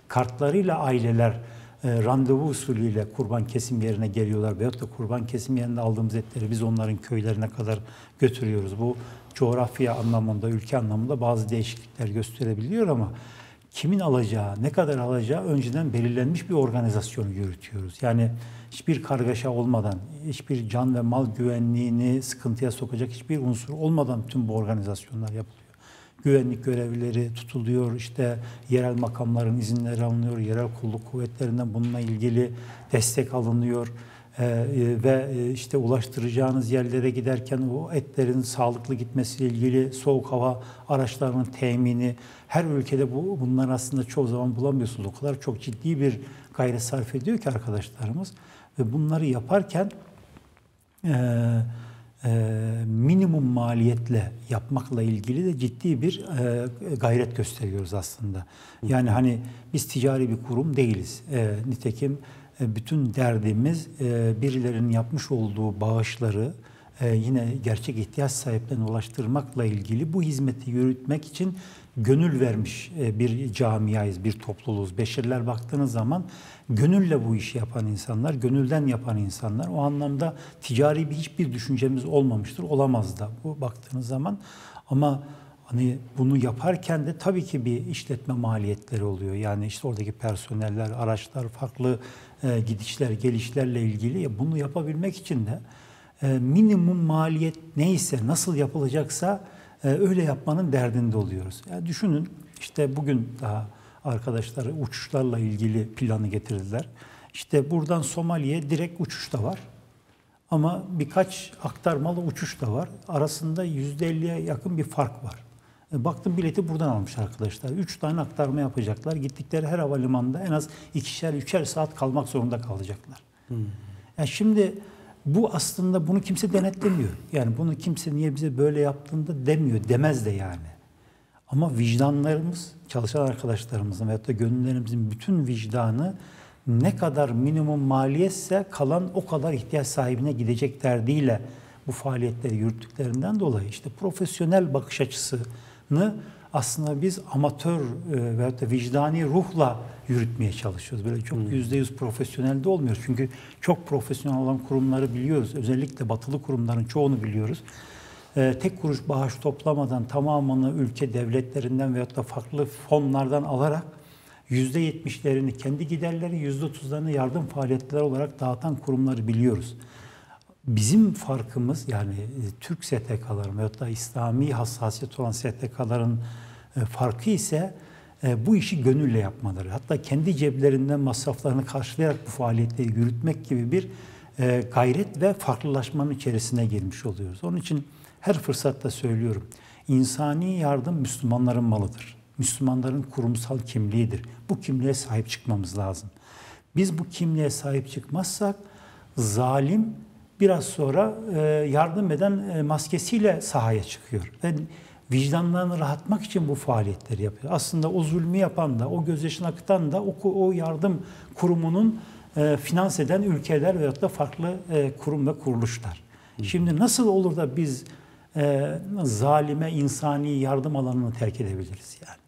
kartlarıyla aileler randevu usulüyle kurban kesim yerine geliyorlar veyahut da kurban kesim yerinde aldığımız etleri biz onların köylerine kadar götürüyoruz. Bu coğrafya anlamında, ülke anlamında bazı değişiklikler gösterebiliyor ama kimin alacağı, ne kadar alacağı önceden belirlenmiş bir organizasyonu yürütüyoruz. Yani hiçbir kargaşa olmadan, hiçbir can ve mal güvenliğini sıkıntıya sokacak hiçbir unsur olmadan tüm bu organizasyonlar yapılıyor. Güvenlik görevlileri tutuluyor, işte yerel makamların izinleri alınıyor, yerel kulluk kuvvetlerinden bununla ilgili destek alınıyor. Ee, ve e, işte ulaştıracağınız yerlere giderken o etlerin sağlıklı gitmesiyle ilgili soğuk hava araçlarının temini her ülkede bu bunlar aslında çoğu zaman bulamıyorsunuz. O kadar çok ciddi bir gayret sarf ediyor ki arkadaşlarımız ve bunları yaparken e, e, minimum maliyetle yapmakla ilgili de ciddi bir e, gayret gösteriyoruz aslında. Yani hani biz ticari bir kurum değiliz. E, nitekim e, bütün derdimiz e, birilerinin yapmış olduğu bağışları yine gerçek ihtiyaç sahiplerine ulaştırmakla ilgili bu hizmeti yürütmek için gönül vermiş bir camiayız, bir topluluğuz. Beşirler baktığınız zaman gönülle bu işi yapan insanlar, gönülden yapan insanlar. O anlamda ticari bir hiçbir düşüncemiz olmamıştır, olamaz da bu baktığınız zaman. Ama Hani bunu yaparken de tabii ki bir işletme maliyetleri oluyor. Yani işte oradaki personeller, araçlar, farklı e, gidişler, gelişlerle ilgili bunu yapabilmek için de e, minimum maliyet neyse, nasıl yapılacaksa e, öyle yapmanın derdinde oluyoruz. Yani düşünün işte bugün daha arkadaşlar uçuşlarla ilgili planı getirdiler. İşte buradan Somali'ye direkt uçuş da var. Ama birkaç aktarmalı uçuş da var. Arasında %50'ye yakın bir fark var. E, baktım bileti buradan almış arkadaşlar. Üç tane aktarma yapacaklar. Gittikleri her havalimanında en az ikişer, üçer saat kalmak zorunda kalacaklar. Hmm. Yani şimdi bu aslında bunu kimse denetlemiyor. Yani bunu kimse niye bize böyle yaptığında demiyor, demez de yani. Ama vicdanlarımız, çalışan arkadaşlarımızın veyahut da gönüllerimizin bütün vicdanı ne kadar minimum maliyetse kalan o kadar ihtiyaç sahibine gidecek derdiyle bu faaliyetleri yürüttüklerinden dolayı işte profesyonel bakış açısı, aslında biz amatör e, veyahut da vicdani ruhla yürütmeye çalışıyoruz. Böyle çok hmm. yüzde yüz profesyonel de olmuyoruz. Çünkü çok profesyonel olan kurumları biliyoruz. Özellikle batılı kurumların çoğunu biliyoruz. E, tek kuruş bağış toplamadan tamamını ülke devletlerinden veyahut da farklı fonlardan alarak yüzde yetmişlerini kendi giderleri, yüzde otuzlarını yardım faaliyetleri olarak dağıtan kurumları biliyoruz. Bizim farkımız yani e, Türk STK'ların veyahut da İslami hassasiyet olan STK'ların e, farkı ise e, bu işi gönülle yapmaları. Hatta kendi ceplerinden masraflarını karşılayarak bu faaliyetleri yürütmek gibi bir gayret ve farklılaşmanın içerisine girmiş oluyoruz. Onun için her fırsatta söylüyorum. İnsani yardım Müslümanların malıdır. Müslümanların kurumsal kimliğidir. Bu kimliğe sahip çıkmamız lazım. Biz bu kimliğe sahip çıkmazsak zalim biraz sonra e, yardım eden e, maskesiyle sahaya çıkıyor. Ve vicdanlarını rahatmak için bu faaliyetleri yapıyor. Aslında o zulmü yapan da, o gözyaşını akıtan da o, o yardım kurumunun e, finans eden ülkeler veyahut da farklı kurum ve kuruluşlar. Şimdi nasıl olur da biz zalime insani yardım alanını terk edebiliriz yani?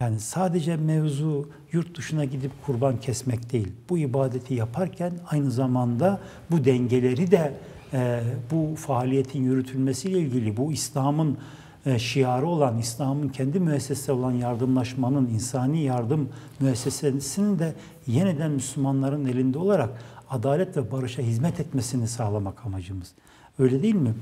Yani sadece mevzu yurt dışına gidip kurban kesmek değil. Bu ibadeti yaparken aynı zamanda bu dengeleri de e, bu faaliyetin yürütülmesiyle ilgili bu İslam'ın e, şiarı olan, İslam'ın kendi müessesesi olan yardımlaşmanın, insani yardım müessesesinin de yeniden Müslümanların elinde olarak adalet ve barışa hizmet etmesini sağlamak amacımız. Öyle değil mi?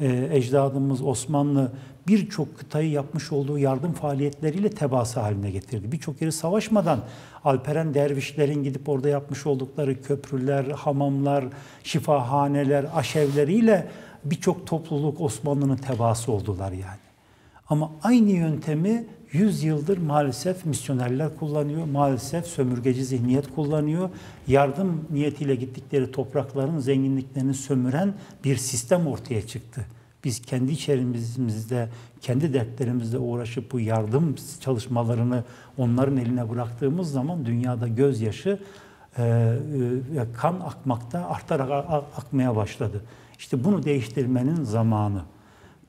Ee, ecdadımız Osmanlı birçok kıtayı yapmış olduğu yardım faaliyetleriyle tebası haline getirdi. Birçok yeri savaşmadan Alperen dervişlerin gidip orada yapmış oldukları köprüler, hamamlar, şifahaneler, aşevleriyle birçok topluluk Osmanlı'nın tebası oldular yani. Ama aynı yöntemi 100 yıldır maalesef misyonerler kullanıyor, maalesef sömürgeci zihniyet kullanıyor. Yardım niyetiyle gittikleri toprakların zenginliklerini sömüren bir sistem ortaya çıktı. Biz kendi içerimizde, kendi dertlerimizle uğraşıp bu yardım çalışmalarını onların eline bıraktığımız zaman dünyada gözyaşı, e, e, kan akmakta, artarak akmaya başladı. İşte bunu değiştirmenin zamanı.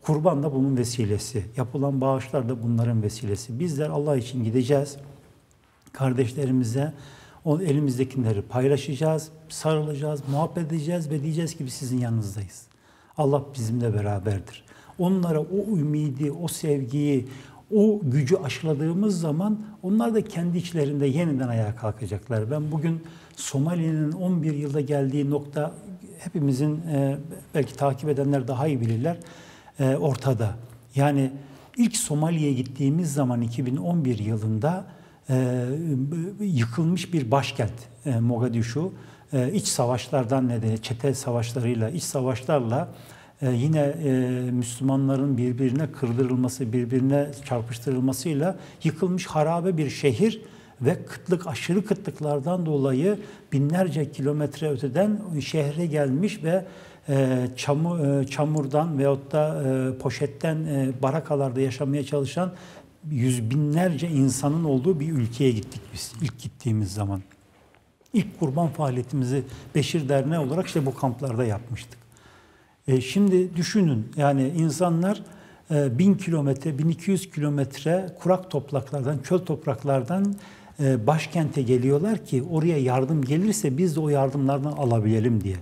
Kurban da bunun vesilesi. Yapılan bağışlar da bunların vesilesi. Bizler Allah için gideceğiz. Kardeşlerimize o elimizdekileri paylaşacağız, sarılacağız, muhabbet edeceğiz ve diyeceğiz ki biz sizin yanınızdayız. Allah bizimle beraberdir. Onlara o ümidi, o sevgiyi, o gücü aşıladığımız zaman onlar da kendi içlerinde yeniden ayağa kalkacaklar. Ben bugün Somali'nin 11 yılda geldiği nokta hepimizin e, belki takip edenler daha iyi bilirler e, ortada. Yani ilk Somali'ye gittiğimiz zaman 2011 yılında e, yıkılmış bir başkent e, Mogadishu. E, iç savaşlardan nedeni çete savaşlarıyla, iç savaşlarla e, yine e, Müslümanların birbirine kırdırılması, birbirine çarpıştırılmasıyla yıkılmış harabe bir şehir ve kıtlık aşırı kıtlıklardan dolayı binlerce kilometre öteden şehre gelmiş ve çamur, çamurdan veyahut da poşetten barakalarda yaşamaya çalışan yüz binlerce insanın olduğu bir ülkeye gittik biz ilk gittiğimiz zaman. İlk kurban faaliyetimizi Beşir Derneği olarak işte bu kamplarda yapmıştık. E, şimdi düşünün yani insanlar e, 1000 kilometre, 1200 kilometre kurak topraklardan, çöl topraklardan e, başkente geliyorlar ki oraya yardım gelirse biz de o yardımlardan alabilelim diye.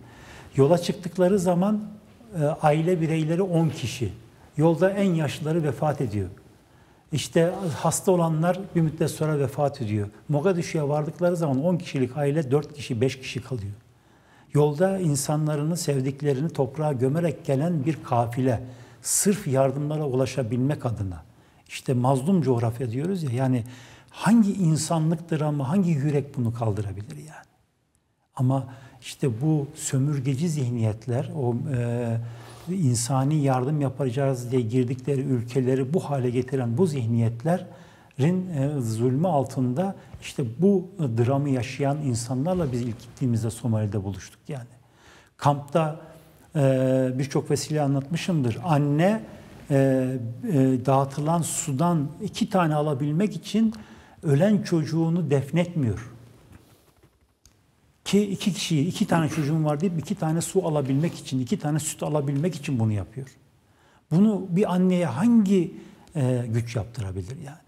Yola çıktıkları zaman e, aile bireyleri 10 kişi. Yolda en yaşlıları vefat ediyor. İşte hasta olanlar bir müddet sonra vefat ediyor. Mogadishu'ya vardıkları zaman 10 kişilik aile 4 kişi, 5 kişi kalıyor. Yolda insanlarını, sevdiklerini toprağa gömerek gelen bir kafile. Sırf yardımlara ulaşabilmek adına. İşte mazlum coğrafya diyoruz ya yani hangi insanlıktır ama hangi yürek bunu kaldırabilir yani? Ama işte bu sömürgeci zihniyetler, o e, insani yardım yapacağız diye girdikleri ülkeleri bu hale getiren bu zihniyetlerin e, zulmü altında işte bu dramı yaşayan insanlarla biz ilk gittiğimizde Somali'de buluştuk yani. Kampta e, birçok vesile anlatmışımdır. Anne e, dağıtılan sudan iki tane alabilmek için ölen çocuğunu defnetmiyor. Ki iki kişiyi, iki tane çocuğum var deyip iki tane su alabilmek için, iki tane süt alabilmek için bunu yapıyor. Bunu bir anneye hangi e, güç yaptırabilir yani?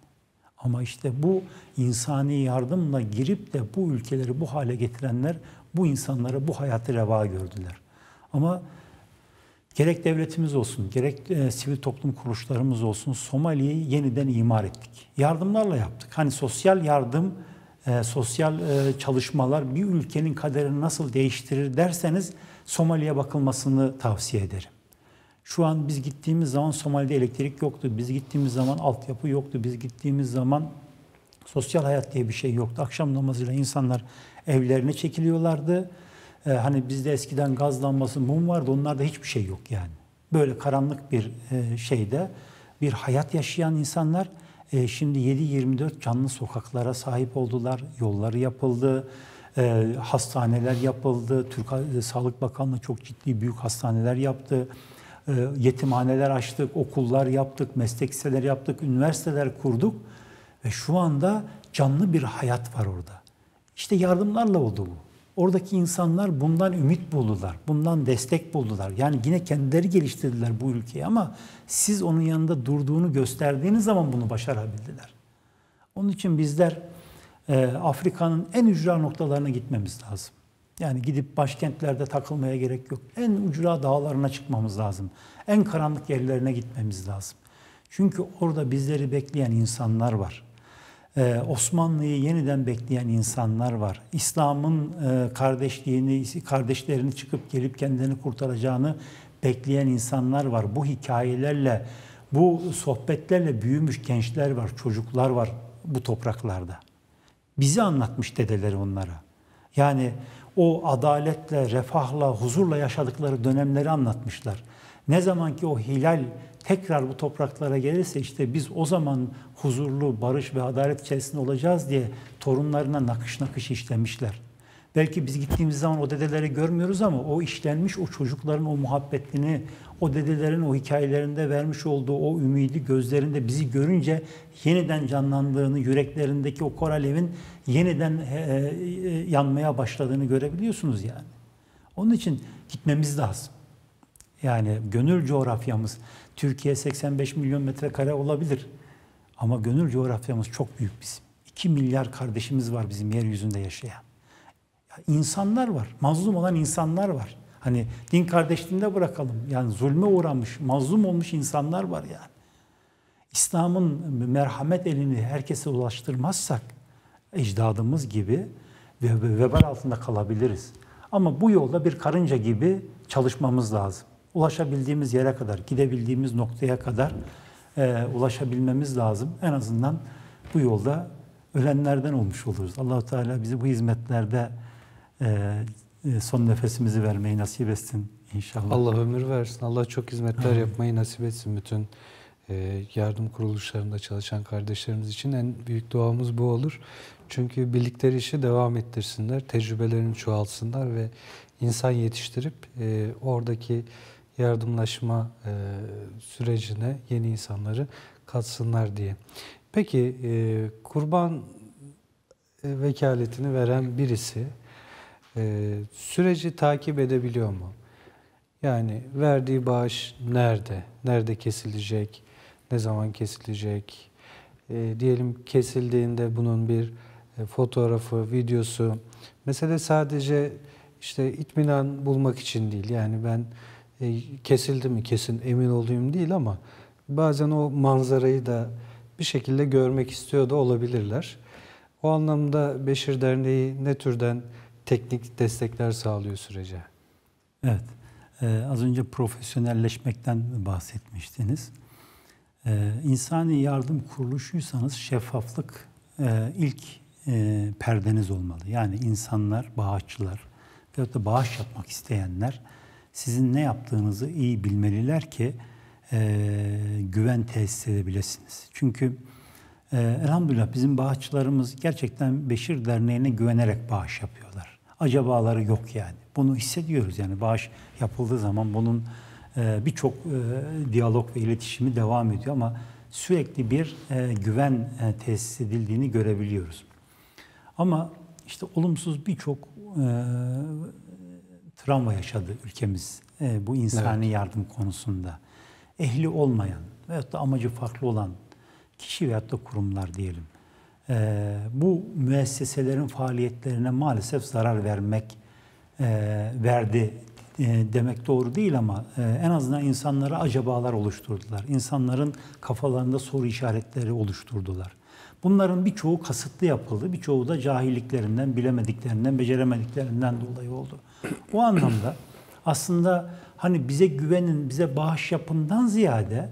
Ama işte bu insani yardımla girip de bu ülkeleri bu hale getirenler bu insanlara bu hayatı reva gördüler. Ama gerek devletimiz olsun, gerek e, sivil toplum kuruluşlarımız olsun Somali'yi yeniden imar ettik. Yardımlarla yaptık. Hani sosyal yardım, e, sosyal e, çalışmalar bir ülkenin kaderini nasıl değiştirir derseniz Somali'ye bakılmasını tavsiye ederim. Şu an biz gittiğimiz zaman Somali'de elektrik yoktu. Biz gittiğimiz zaman altyapı yoktu. Biz gittiğimiz zaman sosyal hayat diye bir şey yoktu. Akşam namazıyla insanlar evlerine çekiliyorlardı. Ee, hani bizde eskiden gaz lambası, mum vardı. Onlarda hiçbir şey yok yani. Böyle karanlık bir e, şeyde bir hayat yaşayan insanlar e, şimdi 7-24 canlı sokaklara sahip oldular. Yolları yapıldı. E, hastaneler yapıldı. Türk Sağlık Bakanlığı çok ciddi büyük hastaneler yaptı. E, yetimhaneler açtık, okullar yaptık, meslek liseleri yaptık, üniversiteler kurduk. Ve şu anda canlı bir hayat var orada. İşte yardımlarla oldu bu. Oradaki insanlar bundan ümit buldular, bundan destek buldular. Yani yine kendileri geliştirdiler bu ülkeyi ama siz onun yanında durduğunu gösterdiğiniz zaman bunu başarabildiler. Onun için bizler e, Afrika'nın en ücra noktalarına gitmemiz lazım. Yani gidip başkentlerde takılmaya gerek yok. En ucra dağlarına çıkmamız lazım. En karanlık yerlerine gitmemiz lazım. Çünkü orada bizleri bekleyen insanlar var. Ee, Osmanlı'yı yeniden bekleyen insanlar var. İslam'ın e, kardeşliğini, kardeşlerini çıkıp gelip kendini kurtaracağını bekleyen insanlar var. Bu hikayelerle, bu sohbetlerle büyümüş gençler var, çocuklar var bu topraklarda. Bizi anlatmış dedeleri onlara. Yani o adaletle, refahla, huzurla yaşadıkları dönemleri anlatmışlar. Ne zaman ki o hilal tekrar bu topraklara gelirse işte biz o zaman huzurlu, barış ve adalet içerisinde olacağız diye torunlarına nakış nakış işlemişler. Belki biz gittiğimiz zaman o dedeleri görmüyoruz ama o işlenmiş o çocukların o muhabbetini, o dedelerin o hikayelerinde vermiş olduğu o ümidi gözlerinde bizi görünce yeniden canlandığını, yüreklerindeki o kor alevin yeniden e, e, yanmaya başladığını görebiliyorsunuz yani. Onun için gitmemiz lazım. Yani gönül coğrafyamız Türkiye 85 milyon metrekare olabilir. Ama gönül coğrafyamız çok büyük bizim. 2 milyar kardeşimiz var bizim yeryüzünde yaşayan. Ya insanlar var. Mazlum olan insanlar var. Hani din kardeşliğinde bırakalım. Yani zulme uğramış, mazlum olmuş insanlar var yani. İslam'ın merhamet elini herkese ulaştırmazsak ecdadımız gibi ve vebal altında kalabiliriz. Ama bu yolda bir karınca gibi çalışmamız lazım. Ulaşabildiğimiz yere kadar, gidebildiğimiz noktaya kadar e, ulaşabilmemiz lazım. En azından bu yolda ölenlerden olmuş oluruz. Allahu Teala bizi bu hizmetlerde e, e, son nefesimizi vermeyi nasip etsin inşallah. Allah ömür versin. Allah çok hizmetler Amin. yapmayı nasip etsin bütün e, yardım kuruluşlarında çalışan kardeşlerimiz için en büyük duamız bu olur. Çünkü bildikleri işi devam ettirsinler, tecrübelerini çoğalsınlar ve insan yetiştirip e, oradaki yardımlaşma e, sürecine yeni insanları katsınlar diye. Peki e, kurban vekaletini veren birisi e, süreci takip edebiliyor mu? Yani verdiği bağış nerede? Nerede kesilecek? Ne zaman kesilecek? E, diyelim kesildiğinde bunun bir e, fotoğrafı, videosu. Mesele sadece işte itminan bulmak için değil. Yani ben e, kesildi mi kesin emin olayım değil ama bazen o manzarayı da bir şekilde görmek istiyor da olabilirler. O anlamda Beşir Derneği ne türden teknik destekler sağlıyor sürece? Evet. Ee, az önce profesyonelleşmekten bahsetmiştiniz. Ee, insani yardım kuruluşuysanız şeffaflık e, ilk e, perdeniz olmalı. Yani insanlar, bağışçılar veyahut da bağış yapmak isteyenler sizin ne yaptığınızı iyi bilmeliler ki e, güven tesis edebilirsiniz. Çünkü e, elhamdülillah bizim bağışçılarımız gerçekten Beşir Derneği'ne güvenerek bağış yapıyorlar. Acabaları yok yani. Bunu hissediyoruz yani bağış yapıldığı zaman bunun e, birçok e, diyalog ve iletişimi devam ediyor ama sürekli bir e, güven e, tesis edildiğini görebiliyoruz. Ama işte olumsuz birçok e, travma yaşadı ülkemiz e, bu insani evet. yardım konusunda. Ehli olmayan veyahut da amacı farklı olan kişi veyahut da kurumlar diyelim. E, bu müesseselerin faaliyetlerine maalesef zarar vermek e, verdi e, demek doğru değil ama e, en azından insanlara acabalar oluşturdular. İnsanların kafalarında soru işaretleri oluşturdular. Bunların birçoğu kasıtlı yapıldı, birçoğu da cahilliklerinden, bilemediklerinden, beceremediklerinden dolayı oldu. O anlamda aslında hani bize güvenin, bize bağış yapından ziyade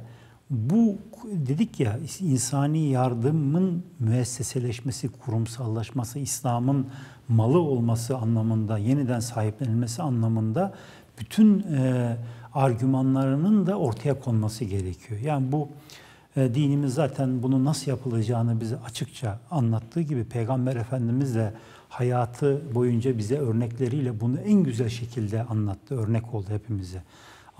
bu dedik ya insani yardımın müesseseleşmesi, kurumsallaşması, İslam'ın malı olması anlamında, yeniden sahiplenilmesi anlamında bütün e, argümanlarının da ortaya konması gerekiyor. Yani bu dinimiz zaten bunu nasıl yapılacağını bize açıkça anlattığı gibi Peygamber Efendimiz de hayatı boyunca bize örnekleriyle bunu en güzel şekilde anlattı, örnek oldu hepimize.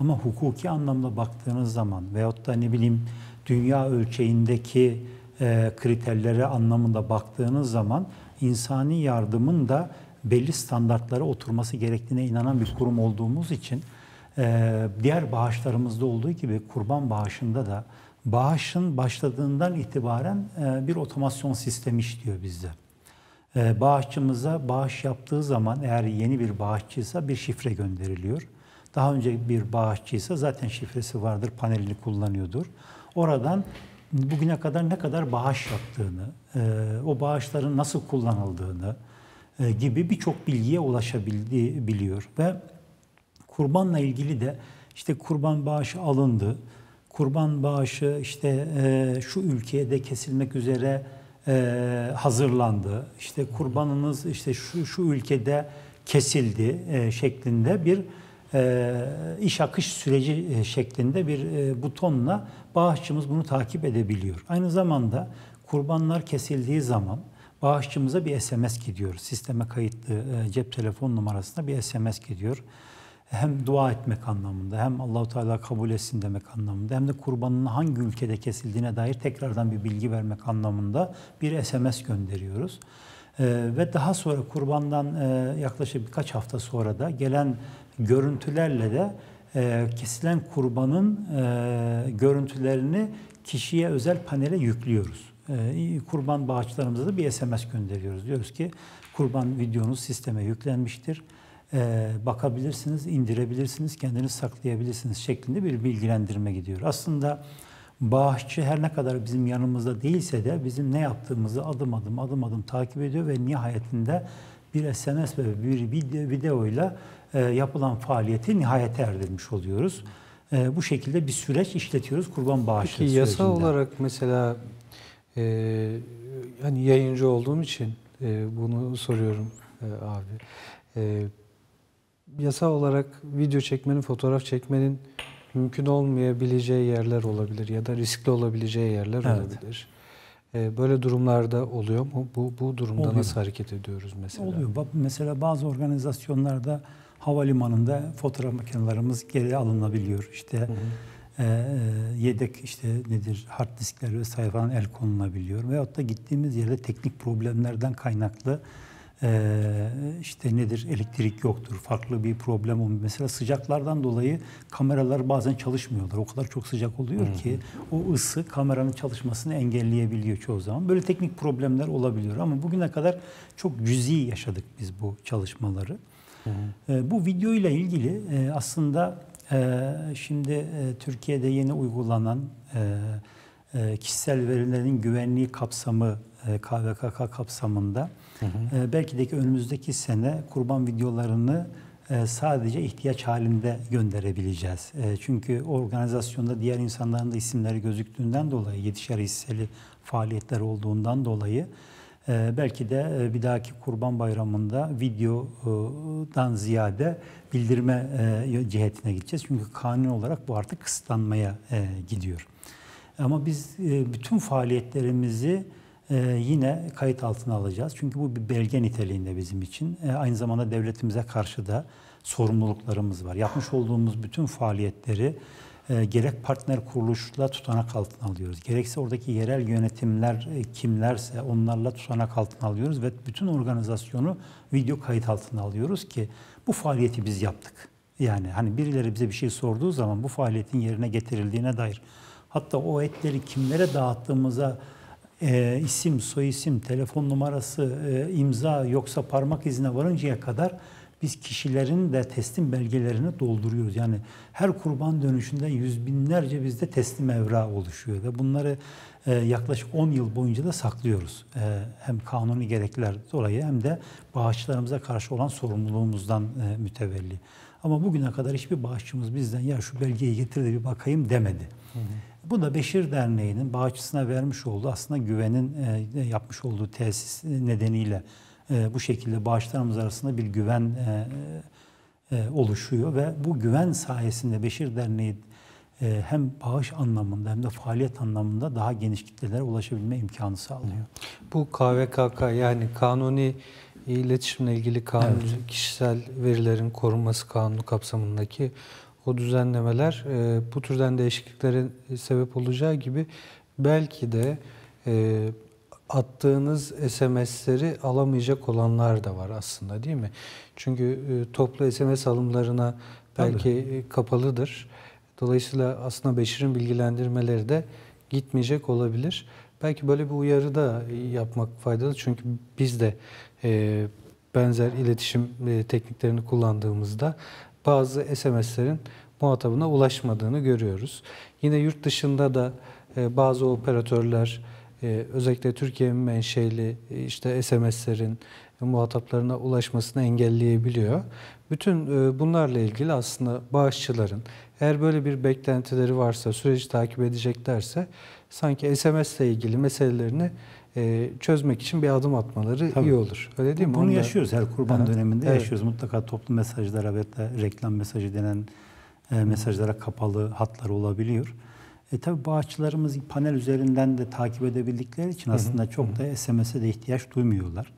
Ama hukuki anlamda baktığınız zaman veyahut da ne bileyim dünya ölçeğindeki e, kriterlere anlamında baktığınız zaman insani yardımın da belli standartlara oturması gerektiğine inanan bir kurum olduğumuz için e, diğer bağışlarımızda olduğu gibi kurban bağışında da bağışın başladığından itibaren e, bir otomasyon sistemi işliyor bizde. E, bağışçımıza bağış yaptığı zaman eğer yeni bir bağışçıysa bir şifre gönderiliyor. Daha önce bir bağışçıysa zaten şifresi vardır, panelini kullanıyordur. Oradan bugüne kadar ne kadar bağış yaptığını, e, o bağışların nasıl kullanıldığını gibi birçok bilgiye ulaşabildiği biliyor ve kurbanla ilgili de işte kurban bağışı alındı, kurban bağışı işte e, şu ülkeye de kesilmek üzere hazırlandı, işte kurbanınız işte şu şu ülkede kesildi şeklinde bir iş akış süreci şeklinde bir butonla bağışçımız bunu takip edebiliyor. Aynı zamanda kurbanlar kesildiği zaman bağışçımıza bir SMS gidiyor. Sisteme kayıtlı e, cep telefon numarasına bir SMS gidiyor. Hem dua etmek anlamında hem Allahu Teala kabul etsin demek anlamında hem de kurbanın hangi ülkede kesildiğine dair tekrardan bir bilgi vermek anlamında bir SMS gönderiyoruz. Ee, ve daha sonra kurbandan e, yaklaşık birkaç hafta sonra da gelen görüntülerle de e, kesilen kurbanın e, görüntülerini kişiye özel panele yüklüyoruz. E, kurban bağışlarımıza da bir SMS gönderiyoruz. Diyoruz ki kurban videonuz sisteme yüklenmiştir. E, bakabilirsiniz, indirebilirsiniz, kendiniz saklayabilirsiniz şeklinde bir bilgilendirme gidiyor. Aslında bağışçı her ne kadar bizim yanımızda değilse de bizim ne yaptığımızı adım adım adım adım takip ediyor ve nihayetinde bir SMS ve bir video, videoyla e, yapılan faaliyeti nihayete erdirmiş oluyoruz. E, bu şekilde bir süreç işletiyoruz kurban bağışı Peki yasa sürecinde. olarak mesela e, hani yayıncı olduğum için e, bunu soruyorum e, abi. E, yasa olarak video çekmenin, fotoğraf çekmenin mümkün olmayabileceği yerler olabilir ya da riskli olabileceği yerler Evet. olabilir. E, böyle durumlarda oluyor mu? Bu bu durumda Oluyor. nasıl hareket ediyoruz mesela? Oluyor. Mesela bazı organizasyonlarda havalimanında fotoğraf makinelerimiz geri alınabiliyor. İşte Hı hı. e, e, yedek işte nedir hard diskler vesaire falan el konulabiliyor. Veyahut da gittiğimiz yerde teknik problemlerden kaynaklı e, işte nedir elektrik yoktur, farklı bir problem olmuyor. Mesela sıcaklardan dolayı kameralar bazen çalışmıyorlar. O kadar çok sıcak oluyor ki o ısı kameranın çalışmasını engelleyebiliyor çoğu zaman. Böyle teknik problemler olabiliyor ama bugüne kadar çok cüzi yaşadık biz bu çalışmaları. E, bu video ile ilgili e, aslında e, şimdi e, Türkiye'de yeni uygulanan kişisel verilerin güvenliği kapsamı KVKK kapsamında e, belki de ki önümüzdeki sene kurban videolarını e, sadece ihtiyaç halinde gönderebileceğiz. E, çünkü organizasyonda diğer insanların da isimleri gözüktüğünden dolayı, yetişer hisseli faaliyetler olduğundan dolayı ee, belki de e, bir dahaki Kurban Bayramı'nda videodan ziyade bildirme e, cihetine gideceğiz. Çünkü kanun olarak bu artık kısıtlanmaya e, gidiyor. Ama biz e, bütün faaliyetlerimizi e, yine kayıt altına alacağız. Çünkü bu bir belge niteliğinde bizim için. E, Aynı zamanda devletimize karşı da sorumluluklarımız var. Yapmış olduğumuz bütün faaliyetleri e, gerek partner kuruluşla tutanak altına alıyoruz. Gerekse oradaki yerel yönetimler e, kimlerse onlarla tutanak altına alıyoruz ve bütün organizasyonu video kayıt altına alıyoruz ki bu faaliyeti biz yaptık. Yani hani birileri bize bir şey sorduğu zaman bu faaliyetin yerine getirildiğine dair hatta o etleri kimlere dağıttığımıza e, isim, soyisim, telefon numarası, e, imza yoksa parmak izine varıncaya kadar biz kişilerin de teslim belgelerini dolduruyoruz. Yani her kurban dönüşünde yüz binlerce bizde teslim evrağı oluşuyor ve bunları e, yaklaşık 10 yıl boyunca da saklıyoruz. E, hem kanuni gerekler dolayı hem de bağışçılarımıza karşı olan sorumluluğumuzdan e, mütevelli. Ama bugüne kadar hiçbir bağışçımız bizden ya şu belgeyi getir de bir bakayım demedi. Bu da Beşir Derneği'nin bağışçısına vermiş olduğu aslında güvenin e, yapmış olduğu tesis nedeniyle e, bu şekilde bağışlarımız arasında bir güven e, e, oluşuyor ve bu güven sayesinde Beşir Derneği e, hem bağış anlamında hem de faaliyet anlamında daha geniş kitlelere ulaşabilme imkanı sağlıyor. Bu KVKK yani kanuni iletişimle ilgili kanun, kişisel verilerin korunması kanunu kapsamındaki o düzenlemeler e, bu türden değişikliklere sebep olacağı gibi belki de e, attığınız SMS'leri alamayacak olanlar da var aslında değil mi? Çünkü e, toplu SMS alımlarına belki e, kapalıdır. Dolayısıyla aslında Beşir'in bilgilendirmeleri de gitmeyecek olabilir. Belki böyle bir uyarı da yapmak faydalı. Çünkü biz de e, benzer iletişim e, tekniklerini kullandığımızda bazı SMS'lerin muhatabına ulaşmadığını görüyoruz. Yine yurt dışında da e, bazı operatörler e, özellikle Türkiye menşeli e, işte SMS'lerin muhataplarına ulaşmasını engelleyebiliyor. Bütün bunlarla ilgili aslında bağışçıların eğer böyle bir beklentileri varsa, süreci takip edeceklerse sanki SMS ile ilgili meselelerini e, çözmek için bir adım atmaları Tabii. iyi olur. Öyle değil mi? Bunu Onu da- yaşıyoruz her kurban Aha, döneminde evet. yaşıyoruz. Mutlaka toplu mesajlara ve de reklam mesajı denen e, mesajlara kapalı hatlar olabiliyor. E tabi bağışçılarımız panel üzerinden de takip edebildikleri için aslında çok da SMS'e de ihtiyaç duymuyorlar.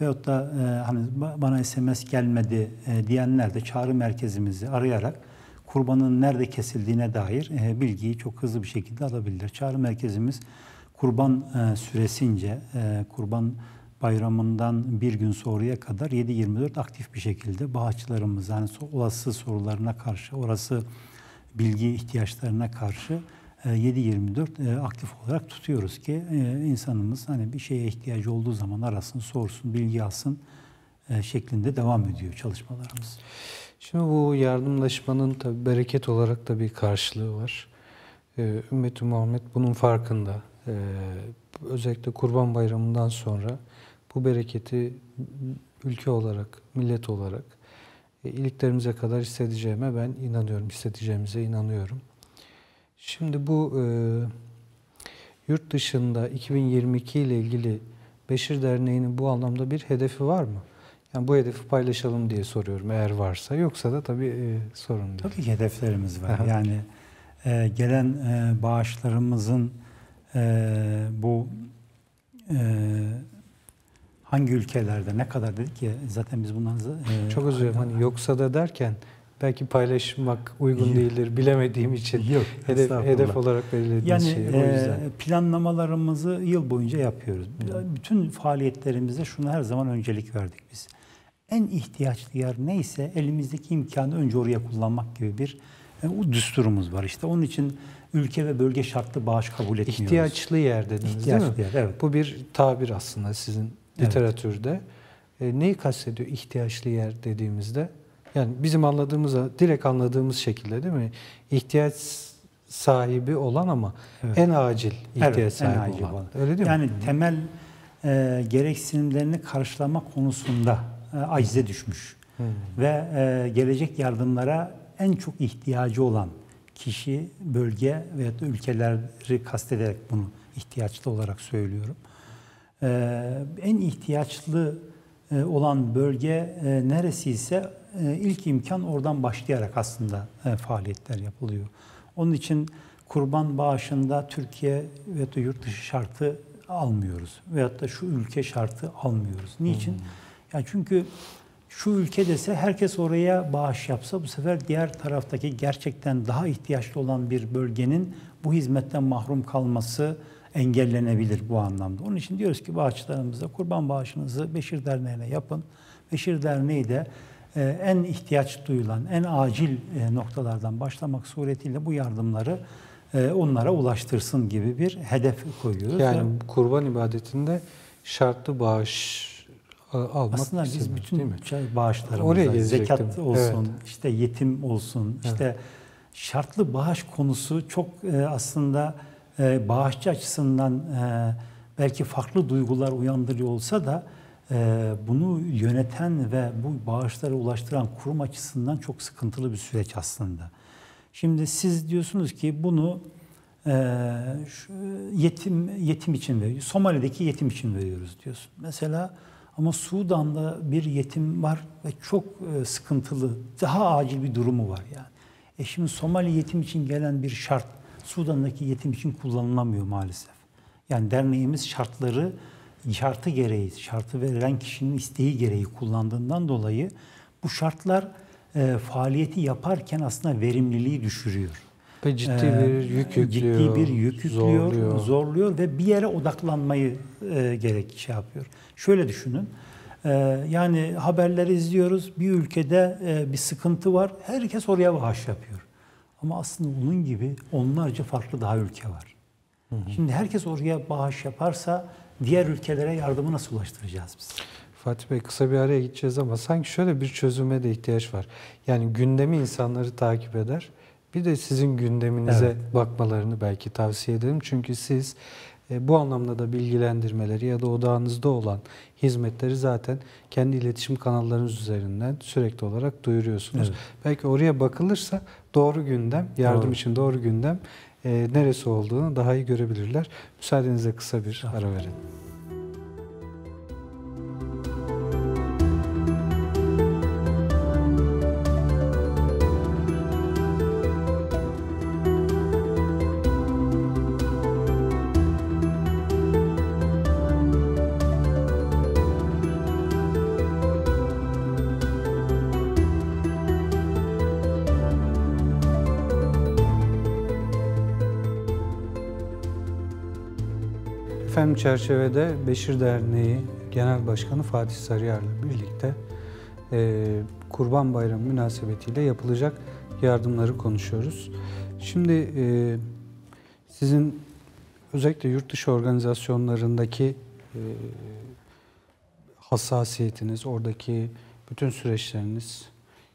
Veyahut da e, hani ba- bana SMS gelmedi e, diyenler de çağrı merkezimizi arayarak kurbanın nerede kesildiğine dair e, bilgiyi çok hızlı bir şekilde alabilirler. Çağrı merkezimiz kurban e, süresince e, kurban bayramından bir gün sonraya kadar 7-24 aktif bir şekilde bağışçılarımız yani olası sorularına karşı, orası bilgi ihtiyaçlarına karşı e, 7-24 e, aktif olarak tutuyoruz ki insanımız hani bir şeye ihtiyacı olduğu zaman arasın, sorsun, bilgi alsın şeklinde devam ediyor çalışmalarımız. Şimdi bu yardımlaşmanın tabii bereket olarak da bir karşılığı var. Ümmeti Muhammed bunun farkında. E, özellikle Kurban Bayramı'ndan sonra bu bereketi ülke olarak, millet olarak e, iliklerimize kadar hissedeceğime ben inanıyorum, hissedeceğimize inanıyorum. Şimdi bu e, yurt dışında 2022 ile ilgili Beşir Derneği'nin bu anlamda bir hedefi var mı? Yani bu hedefi paylaşalım diye soruyorum eğer varsa. Yoksa da tabii e, sorun değil. Tabii ki hedeflerimiz var. Yani e, gelen e, bağışlarımızın e, bu e, hangi ülkelerde ne kadar dedik ki zaten biz bundan e, Çok özür dilerim. Hani yoksa da derken belki paylaşmak uygun Yok. değildir bilemediğim için. Yok, Hedef, hedef olarak belirlediğiniz Yani şey. O e, yüzden. planlamalarımızı yıl boyunca yapıyoruz. Bütün faaliyetlerimizde şuna her zaman öncelik verdik biz. En ihtiyaçlı yer neyse elimizdeki imkanı önce oraya kullanmak gibi bir e, o düsturumuz var. İşte onun için ülke ve bölge şartlı bağış kabul etmiyoruz. İhtiyaçlı yer dediniz İhtiyaçlı değil mi? yer, evet. Bu bir tabir aslında sizin Evet. literatürde. E, neyi kastediyor ihtiyaçlı yer dediğimizde? Yani bizim anladığımız, direkt anladığımız şekilde değil mi? İhtiyaç sahibi olan ama Evet. en acil ihtiyaç Evet, en sahibi acil olan. olan. Öyle değil yani mi? temel e, gereksinimlerini karşılama konusunda e, acize düşmüş. Hı. Ve e, gelecek yardımlara en çok ihtiyacı olan kişi, bölge veya da ülkeleri kastederek bunu ihtiyaçlı olarak söylüyorum. E, en ihtiyaçlı e, olan bölge e, neresiyse e, ilk imkan oradan başlayarak aslında e, faaliyetler yapılıyor. Onun için kurban bağışında Türkiye ve da yurt dışı şartı almıyoruz. Veyahut da şu ülke şartı almıyoruz. Niçin? Ya çünkü şu ülke dese herkes oraya bağış yapsa bu sefer diğer taraftaki gerçekten daha ihtiyaçlı olan bir bölgenin bu hizmetten mahrum kalması engellenebilir bu anlamda. Onun için diyoruz ki bağışlarımızda kurban bağışınızı Beşir Derneği'ne yapın. Beşir Derneği de e, en ihtiyaç duyulan, en acil e, noktalardan başlamak suretiyle bu yardımları e, onlara ulaştırsın gibi bir hedef koyuyoruz. Yani kurban ibadetinde şartlı bağış almak aslında biz bütün değil mi? şey bağışlarımızda Oraya gelecektim. zekat olsun, Evet. işte yetim olsun, işte şartlı bağış konusu çok e, aslında e, bağışçı açısından e, belki farklı duygular uyandırıyor olsa da bunu yöneten ve bu bağışları ulaştıran kurum açısından çok sıkıntılı bir süreç aslında. Şimdi siz diyorsunuz ki bunu yetim yetim için veriyoruz. Somali'deki yetim için veriyoruz diyorsun. Mesela ama Sudan'da bir yetim var ve çok e, sıkıntılı, daha acil bir durumu var yani. E şimdi Somali yetim için gelen bir şart Sudan'daki yetim için kullanılamıyor maalesef. Yani derneğimiz şartları şartı gereği, şartı verilen kişinin isteği gereği kullandığından dolayı bu şartlar e, faaliyeti yaparken aslında verimliliği düşürüyor. Ve ciddi Ee, bir yük yüklüyor. Ciddi bir yük yüklüyor, zorluyor. zorluyor, ve bir yere odaklanmayı e, gerek şey yapıyor. Şöyle düşünün. e, yani haberleri izliyoruz. Bir ülkede e, bir sıkıntı var. Herkes oraya bağış yapıyor. Ama aslında onun gibi onlarca farklı daha ülke var. Şimdi herkes oraya bağış yaparsa diğer ülkelere yardımı nasıl ulaştıracağız biz? Fatih Bey kısa bir araya gideceğiz ama sanki şöyle bir çözüme de ihtiyaç var. Yani gündemi insanları takip eder. Bir de sizin gündeminize Evet. bakmalarını belki tavsiye ederim. Çünkü siz e, bu anlamda da bilgilendirmeleri ya da odağınızda olan hizmetleri zaten kendi iletişim kanallarınız üzerinden sürekli olarak duyuruyorsunuz. Evet. Belki oraya bakılırsa doğru gündem, yardım Doğru. için doğru gündem e, neresi olduğunu daha iyi görebilirler. Müsaadenizle kısa bir ara verelim. Çerçevede Beşir Derneği Genel Başkanı Fatih Sarıyar'la birlikte e, Kurban Bayramı münasebetiyle yapılacak yardımları konuşuyoruz. Şimdi e, sizin özellikle yurt dışı organizasyonlarındaki e, hassasiyetiniz, oradaki bütün süreçleriniz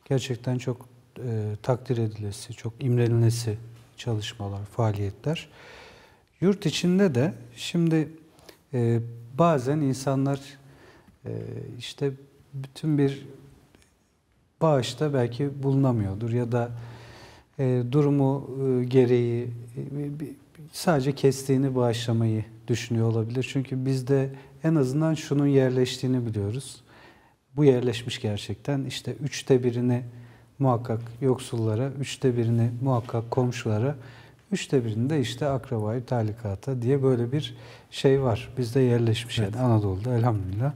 gerçekten çok e, takdir edilesi, çok imrenilesi çalışmalar, faaliyetler. Yurt içinde de şimdi e, bazen insanlar e, işte bütün bir bağışta belki bulunamıyordur ya da e, durumu e, gereği e, sadece kestiğini bağışlamayı düşünüyor olabilir. Çünkü bizde en azından şunun yerleştiğini biliyoruz. Bu yerleşmiş gerçekten. İşte üçte birini muhakkak yoksullara, üçte birini muhakkak komşulara, üçte birini de işte akrabayı talikata diye böyle bir şey var. Bizde yerleşmiş Evet. yani Anadolu'da elhamdülillah.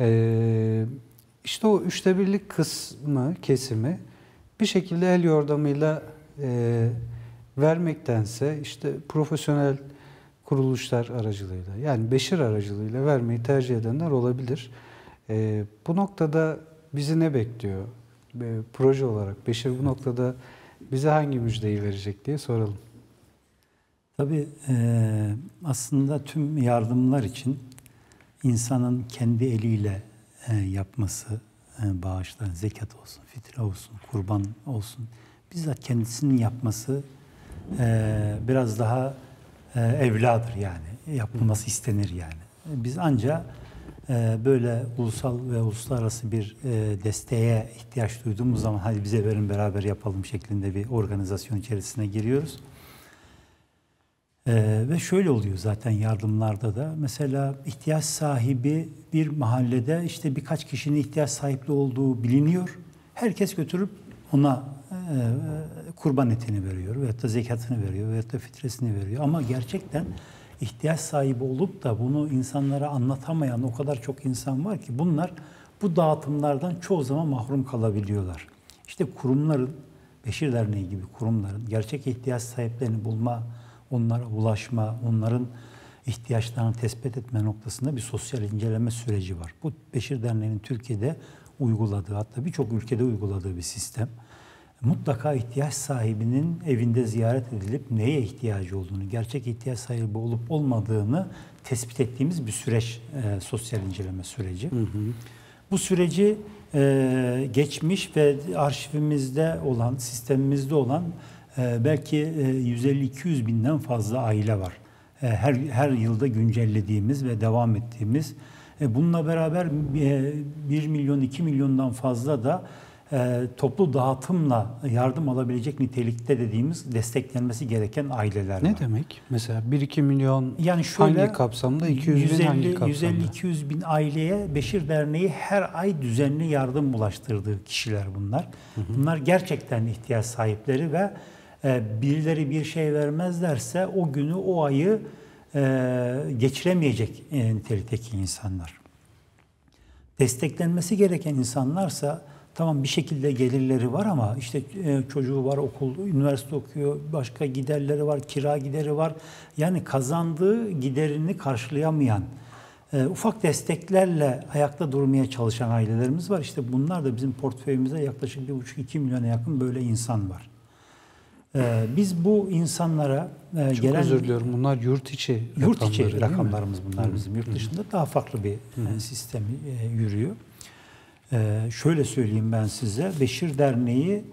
Ee, işte o üçte birlik kısmı, kesimi bir şekilde el yordamıyla e, vermektense işte profesyonel kuruluşlar aracılığıyla yani Beşir aracılığıyla vermeyi tercih edenler olabilir. E, bu noktada bizi ne bekliyor? E, proje olarak Beşir bu noktada bize hangi müjdeyi verecek diye soralım. Tabii aslında tüm yardımlar için insanın kendi eliyle yapması, bağışlar, zekat olsun, fitre olsun, kurban olsun, bizzat kendisinin yapması biraz daha evladır yani. Yapılması istenir yani. Biz ancak böyle ulusal ve uluslararası bir desteğe ihtiyaç duyduğumuz zaman hadi bize verin beraber yapalım şeklinde bir organizasyon içerisine giriyoruz. Ee, ve şöyle oluyor zaten yardımlarda da. Mesela ihtiyaç sahibi bir mahallede işte birkaç kişinin ihtiyaç sahibi olduğu biliniyor. Herkes götürüp ona e, kurban etini veriyor veyahut da zekatını veriyor veyahut da fitresini veriyor. Ama gerçekten ihtiyaç sahibi olup da bunu insanlara anlatamayan o kadar çok insan var ki bunlar bu dağıtımlardan çoğu zaman mahrum kalabiliyorlar. İşte kurumların, Beşir Derneği gibi kurumların gerçek ihtiyaç sahiplerini bulma, onlara ulaşma, onların ihtiyaçlarını tespit etme noktasında bir sosyal inceleme süreci var. Bu Beşir Derneği'nin Türkiye'de uyguladığı, hatta birçok ülkede uyguladığı bir sistem. Mutlaka ihtiyaç sahibinin evinde ziyaret edilip neye ihtiyacı olduğunu, gerçek ihtiyaç sahibi olup olmadığını tespit ettiğimiz bir süreç, e, sosyal inceleme süreci. Bu süreci e, geçmiş ve arşivimizde olan, sistemimizde olan belki e, 150-200 binden fazla aile var. E, her her yılda güncellediğimiz ve devam ettiğimiz. E, bununla beraber e, 1 milyon 2 milyondan fazla da e, toplu dağıtımla yardım alabilecek nitelikte dediğimiz desteklenmesi gereken aileler var. Ne demek? Mesela 1-2 milyon Yani şöyle hangi kapsamda? 200 bin hangi kapsamda? 150-200 bin aileye Beşir Derneği her ay düzenli yardım ulaştırdığı kişiler bunlar. Bunlar gerçekten ihtiyaç sahipleri ve e, birileri bir şey vermezlerse o günü, o ayı e, geçiremeyecek e, nitelikteki insanlar. Desteklenmesi gereken insanlarsa tamam bir şekilde gelirleri var ama işte e, çocuğu var, okul, üniversite okuyor, başka giderleri var, kira gideri var. Yani kazandığı giderini karşılayamayan, e, ufak desteklerle ayakta durmaya çalışan ailelerimiz var. İşte bunlar da bizim portföyümüzde yaklaşık 1,5-2 milyona yakın böyle insan var. E, biz bu insanlara e, Çok gelen özür diliyorum. Bunlar yurt içi Yurt içi rakamlarımız bunlar bizim. Yurt dışında daha farklı bir e, sistem e, yürüyor. E, şöyle söyleyeyim ben size. Beşir Derneği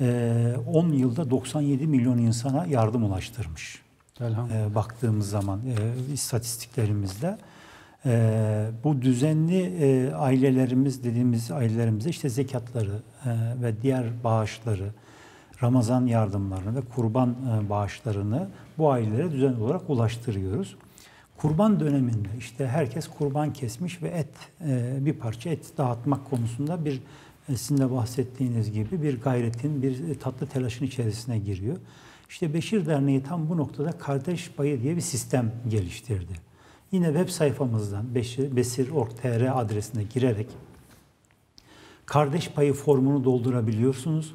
e, 10 yılda 97 milyon insana yardım ulaştırmış. Elhamdülillah. E, baktığımız zaman e, istatistiklerimizde. E, bu düzenli e, ailelerimiz dediğimiz ailelerimize işte zekatları e, ve diğer bağışları, Ramazan yardımlarını ve kurban e, bağışlarını bu ailelere düzenli olarak ulaştırıyoruz. Kurban döneminde işte herkes kurban kesmiş ve et e, bir parça et dağıtmak konusunda bir e, sizin de bahsettiğiniz gibi bir gayretin, bir tatlı telaşın içerisine giriyor. İşte Beşir Derneği tam bu noktada kardeş payı diye bir sistem geliştirdi. Yine web sayfamızdan besir.org.tr adresine girerek kardeş payı formunu doldurabiliyorsunuz.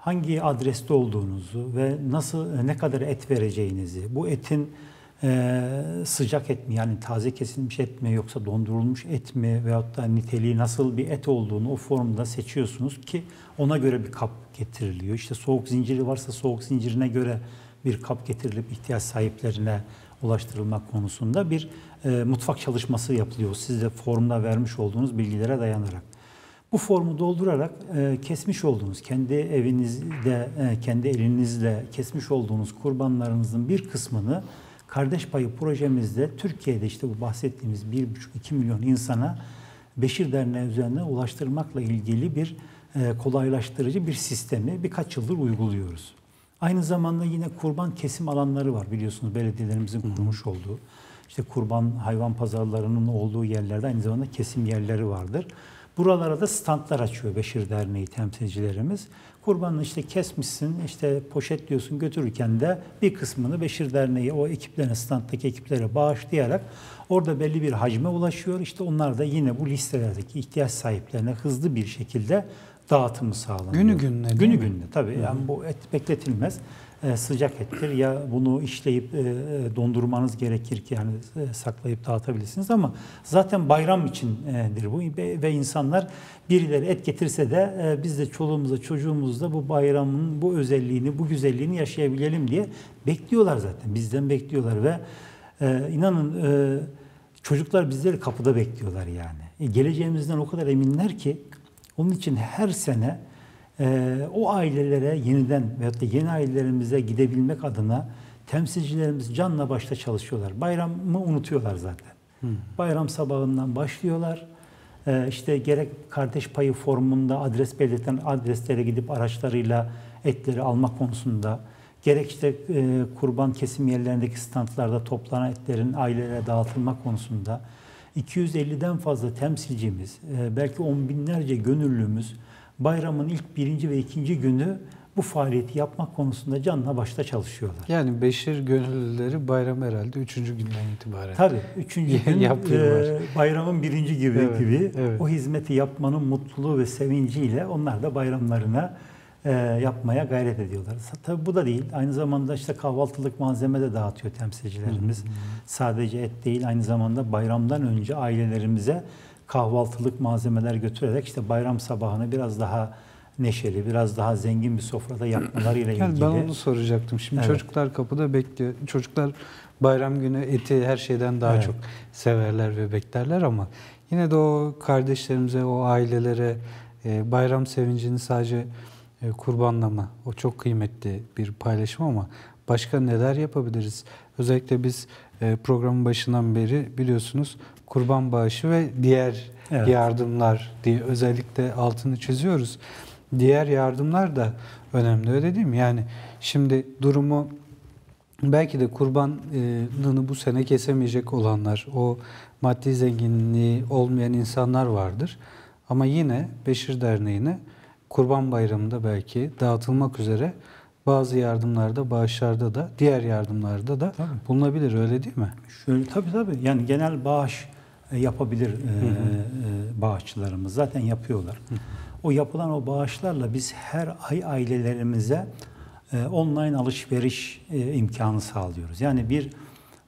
Hangi adreste olduğunuzu ve nasıl ne kadar et vereceğinizi, bu etin e, sıcak et mi yani taze kesilmiş et mi yoksa dondurulmuş et mi veyahut da niteliği nasıl bir et olduğunu o formda seçiyorsunuz ki ona göre bir kap getiriliyor. İşte soğuk zinciri varsa soğuk zincirine göre bir kap getirilip ihtiyaç sahiplerine ulaştırılmak konusunda bir e, mutfak çalışması yapılıyor. Siz de formda vermiş olduğunuz bilgilere dayanarak. Bu formu doldurarak e, kesmiş olduğunuz, kendi evinizde, e, kendi elinizle kesmiş olduğunuz kurbanlarınızın bir kısmını Kardeş Payı projemizde Türkiye'de işte bu bahsettiğimiz 1,5-2 milyon insana Beşir Derneği üzerinden ulaştırmakla ilgili bir e, kolaylaştırıcı bir sistemi birkaç yıldır uyguluyoruz. Aynı zamanda yine kurban kesim alanları var biliyorsunuz belediyelerimizin kurmuş olduğu. İşte kurban hayvan pazarlarının olduğu yerlerde aynı zamanda kesim yerleri vardır. Buralara da standlar açıyor Beşir Derneği temsilcilerimiz. Kurbanını işte kesmişsin, işte poşetliyorsun götürürken de bir kısmını Beşir Derneği o ekiplerine, standdaki ekiplere bağışlayarak orada belli bir hacme ulaşıyor. İşte onlar da yine bu listelerdeki ihtiyaç sahiplerine hızlı bir şekilde dağıtımı sağlanıyor. Günü gününe Günü mi? gününe tabii. Yani bu et bekletilmez. E, sıcak ettir. Ya bunu işleyip e, dondurmanız gerekir ki yani e, saklayıp dağıtabilirsiniz ama zaten bayram içindir bu. Ve, insanlar birileri et getirse de e, biz de çoluğumuzda çocuğumuzda bu bayramın bu özelliğini bu güzelliğini yaşayabilelim diye bekliyorlar zaten. Bizden bekliyorlar ve e, inanın e, çocuklar bizleri kapıda bekliyorlar yani. E, geleceğimizden o kadar eminler ki onun için her sene e, o ailelere yeniden veyahut da yeni ailelerimize gidebilmek adına temsilcilerimiz canla başla çalışıyorlar. Bayramı unutuyorlar zaten. Bayram sabahından başlıyorlar. E, işte gerek kardeş payı formunda adres belirten adreslere gidip araçlarıyla etleri alma konusunda gerek işte e, kurban kesim yerlerindeki standlarda toplanan etlerin ailelere dağıtılma konusunda 250'den fazla temsilcimiz, e, belki on binlerce gönüllümüz bayramın ilk birinci ve ikinci günü bu faaliyeti yapmak konusunda canla başla çalışıyorlar. Yani Beşir gönüllüleri bayram herhalde üçüncü günden itibaren. Tabii üçüncü gün e, bayramın birinci gibi Evet, gibi evet. o hizmeti yapmanın mutluluğu ve sevinciyle onlar da bayramlarına e, yapmaya gayret ediyorlar. Tabii bu da değil. Aynı zamanda işte kahvaltılık malzeme de dağıtıyor temsilcilerimiz. Sadece et değil aynı zamanda bayramdan önce ailelerimize kahvaltılık malzemeler götürerek işte bayram sabahını biraz daha neşeli, biraz daha zengin bir sofrada yapmalarıyla Yani ilgili. ben onu soracaktım. Şimdi Evet. çocuklar kapıda bekliyor. Çocuklar bayram günü eti her şeyden daha Evet. çok severler ve beklerler ama yine de o kardeşlerimize, o ailelere e, bayram sevincini sadece e, kurbanlama. O çok kıymetli bir paylaşım ama başka neler yapabiliriz? Özellikle biz e, programın başından beri biliyorsunuz kurban bağışı ve diğer Evet. yardımlar diye özellikle altını çiziyoruz. Diğer yardımlar da önemli öyle değil mi? Yani şimdi durumu belki de kurbanını bu sene kesemeyecek olanlar, o maddi zenginliği olmayan insanlar vardır. Ama yine Beşir Derneği'ne Kurban Bayramı'nda belki dağıtılmak üzere bazı yardımlarda, bağışlarda da, diğer yardımlarda da Tabii. bulunabilir öyle değil mi? Şöyle tabii tabii. Yani genel bağış e, yapabilir e, e, bağışçılarımız. Zaten yapıyorlar. O yapılan o bağışlarla biz her ay ailelerimize e, online alışveriş e, imkanı sağlıyoruz. Yani bir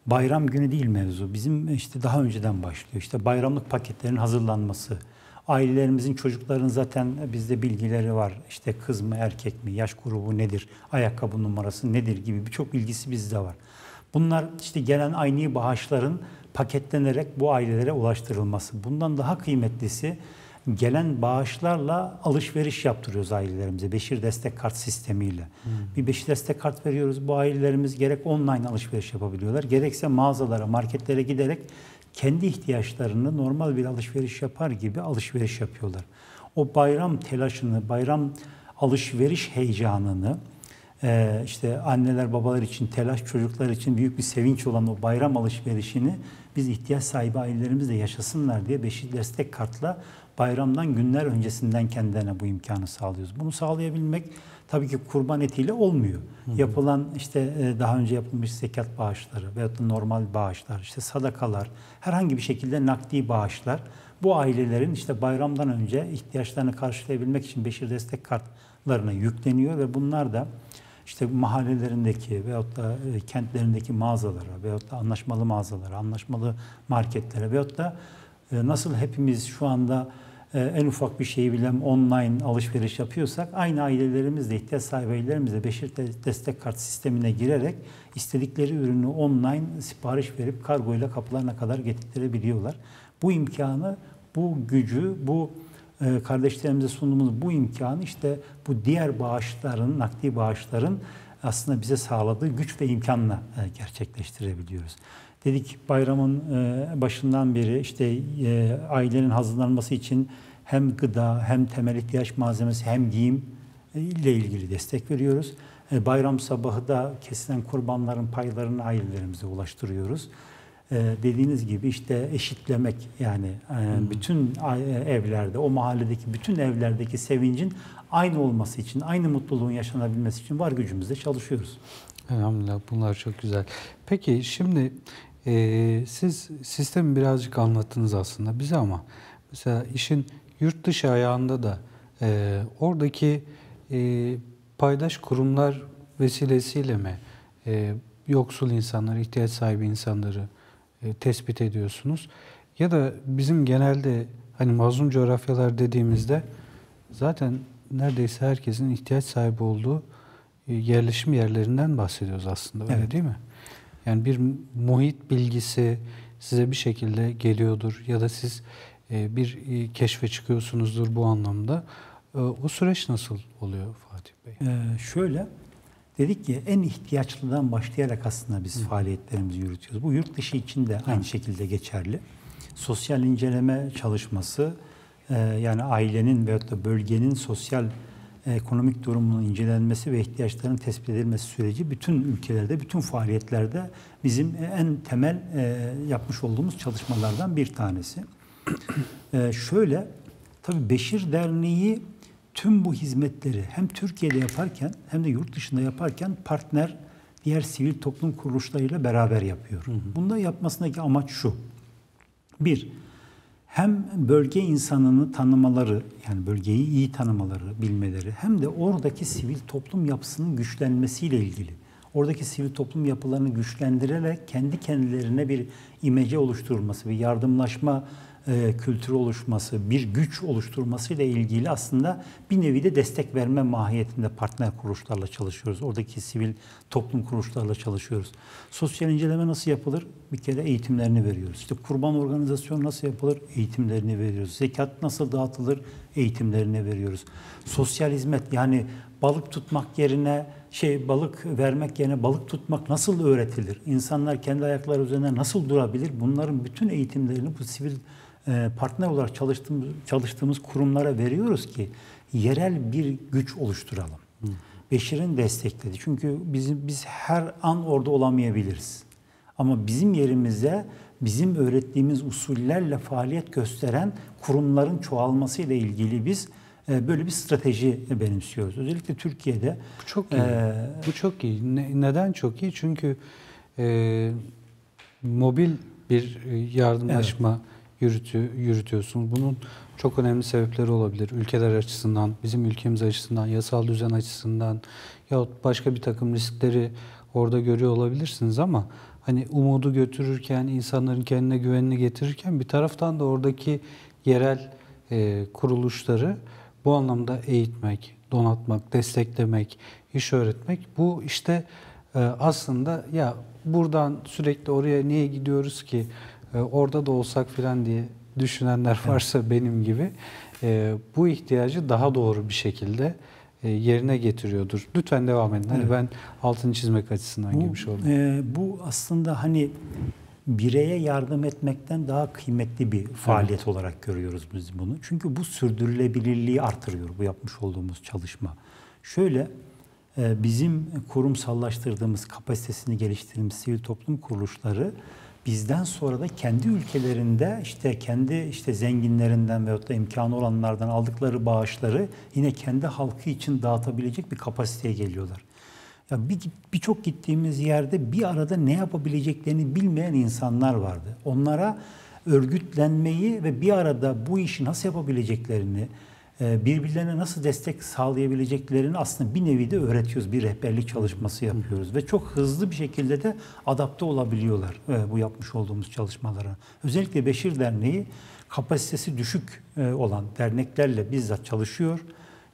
bayram günü değil mevzu. Bizim işte daha önceden başlıyor. İşte bayramlık paketlerin hazırlanması. Ailelerimizin, çocukların zaten bizde bilgileri var. İşte kız mı, erkek mi, yaş grubu nedir, ayakkabı numarası nedir gibi birçok bilgisi bizde var. Bunlar işte gelen aynı bağışların paketlenerek bu ailelere ulaştırılması. Bundan daha kıymetlisi gelen bağışlarla alışveriş yaptırıyoruz ailelerimize. Beşir destek kart sistemiyle. Bir Beşir destek kart veriyoruz. Bu ailelerimiz gerek online alışveriş yapabiliyorlar. Gerekse mağazalara, marketlere giderek kendi ihtiyaçlarını normal bir alışveriş yapar gibi alışveriş yapıyorlar. O bayram telaşını, bayram alışveriş heyecanını, ee, işte anneler babalar için telaş çocuklar için büyük bir sevinç olan o bayram alışverişini biz ihtiyaç sahibi ailelerimiz de yaşasınlar diye Beşik Destek Kart'la bayramdan günler öncesinden kendilerine bu imkanı sağlıyoruz. Bunu sağlayabilmek tabii ki kurban etiyle olmuyor. Yapılan işte e, daha önce yapılmış zekat bağışları veyahut da normal bağışlar, işte sadakalar, herhangi bir şekilde nakdi bağışlar bu ailelerin işte bayramdan önce ihtiyaçlarını karşılayabilmek için Beşir Destek Kartlarına yükleniyor ve bunlar da işte mahallelerindeki veyahut da e, kentlerindeki mağazalara veyahut da anlaşmalı mağazalara, anlaşmalı marketlere veyahut da e, nasıl hepimiz şu anda en ufak bir şeyi bile online alışveriş yapıyorsak aynı ailelerimiz de ihtiyaç de Beşir de- Destek Kart sistemine girerek istedikleri ürünü online sipariş verip kargoyla kapılarına kadar getirebiliyorlar. Bu imkanı, bu gücü, bu e, kardeşlerimize sunduğumuz bu imkanı işte bu diğer bağışların, nakdi bağışların aslında bize sağladığı güç ve imkanla e, gerçekleştirebiliyoruz. Dedik bayramın e, başından beri işte e, ailenin hazırlanması için hem gıda hem temel ihtiyaç malzemesi hem giyim e, ile ilgili destek veriyoruz. Bayram sabahı da kesilen kurbanların paylarını ailelerimize ulaştırıyoruz. Dediğiniz gibi işte eşitlemek yani bütün evlerde, o mahalledeki bütün evlerdeki sevincin aynı olması için, aynı mutluluğun yaşanabilmesi için var gücümüzle çalışıyoruz. Elhamdülillah bunlar çok güzel. Peki şimdi e, siz sistemi birazcık anlattınız aslında bize ama mesela işin yurt dışı ayağında da e, oradaki e, paydaş kurumlar vesilesiyle mi e, yoksul insanları, ihtiyaç sahibi insanları e, tespit ediyorsunuz? Ya da bizim genelde hani mazlum coğrafyalar dediğimizde zaten neredeyse herkesin ihtiyaç sahibi olduğu e, yerleşim yerlerinden bahsediyoruz aslında öyle Evet. değil mi? Yani bir muhit bilgisi size bir şekilde geliyordur ya da siz e, bir e, keşfe çıkıyorsunuzdur bu anlamda. E, O süreç nasıl oluyor Fatih Bey? Ee, şöyle dedik ki en ihtiyaçlıdan başlayarak aslında biz faaliyetlerimizi yürütüyoruz. Bu yurt dışı için de aynı şekilde geçerli. Sosyal inceleme çalışması yani ailenin veyahut da bölgenin sosyal ekonomik durumunun incelenmesi ve ihtiyaçların tespit edilmesi süreci bütün ülkelerde, bütün faaliyetlerde bizim en temel e, yapmış olduğumuz çalışmalardan bir tanesi. Ee, şöyle, tabii Beşir Derneği tüm bu hizmetleri hem Türkiye'de yaparken hem de yurt dışında yaparken partner diğer sivil toplum kuruluşlarıyla beraber yapıyor. Bunda yapmasındaki amaç şu. Bir, hem bölge insanını tanımaları, yani bölgeyi iyi tanımaları, bilmeleri, hem de oradaki sivil toplum yapısının güçlenmesiyle ilgili. Oradaki sivil toplum yapılarını güçlendirerek kendi kendilerine bir imece oluşturulması, bir yardımlaşma e, kültürü oluşması, bir güç oluşturmasıyla ilgili aslında bir nevi de destek verme mahiyetinde partner kuruluşlarla çalışıyoruz. Oradaki sivil toplum kuruluşlarla çalışıyoruz. Sosyal inceleme nasıl yapılır? Bir kere eğitimlerini veriyoruz. İşte kurban organizasyonu nasıl yapılır? Eğitimlerini veriyoruz. Zekat nasıl dağıtılır? Eğitimlerini veriyoruz. Sosyal hizmet yani balık tutmak yerine şey balık vermek yerine balık tutmak nasıl öğretilir? İnsanlar kendi ayakları üzerine nasıl durabilir? Bunların bütün eğitimlerini bu sivil partner olarak çalıştığımız, çalıştığımız kurumlara veriyoruz ki yerel bir güç oluşturalım. Beşir'in destekledi. Çünkü bizim biz her an orada olamayabiliriz. Ama bizim yerimize bizim öğrettiğimiz usullerle faaliyet gösteren kurumların çoğalmasıyla ilgili biz e, böyle bir strateji benimsiyoruz. Özellikle Türkiye'de Bu çok iyi. e, Bu çok iyi. Ne- neden çok iyi? Çünkü e, mobil bir e, yardımlaşma yürütü, yürütüyorsunuz. Bunun çok önemli sebepleri olabilir. Ülkeler açısından, bizim ülkemiz açısından, yasal düzen açısından yahut başka bir takım riskleri orada görüyor olabilirsiniz ama hani umudu götürürken, insanların kendine güvenini getirirken bir taraftan da oradaki yerel e, kuruluşları bu anlamda eğitmek, donatmak, desteklemek, iş öğretmek bu işte e, aslında ya buradan sürekli oraya niye gidiyoruz ki orada da olsak filan diye düşünenler varsa benim gibi e, bu ihtiyacı daha doğru bir şekilde e, yerine getiriyordur. Lütfen devam edin. Hani Evet. ben altını çizmek açısından Bu, girmiş oldum. e, bu aslında hani bireye yardım etmekten daha kıymetli bir faaliyet olarak görüyoruz biz bunu. Çünkü bu sürdürülebilirliği artırıyor bu yapmış olduğumuz çalışma. Şöyle e, bizim kurumsallaştırdığımız, kapasitesini geliştirdiğimiz sivil toplum kuruluşları bizden sonra da kendi ülkelerinde işte kendi işte zenginlerinden veyahut da imkanı olanlardan aldıkları bağışları yine kendi halkı için dağıtabilecek bir kapasiteye geliyorlar. Ya bir birçok gittiğimiz yerde bir arada ne yapabileceklerini bilmeyen insanlar vardı. Onlara örgütlenmeyi ve bir arada bu işi nasıl yapabileceklerini, birbirlerine nasıl destek sağlayabileceklerini aslında bir nevi de öğretiyoruz. Bir rehberlik çalışması yapıyoruz ve çok hızlı bir şekilde de adapte olabiliyorlar e, bu yapmış olduğumuz çalışmalara. Özellikle Beşir Derneği kapasitesi düşük e, olan derneklerle bizzat çalışıyor.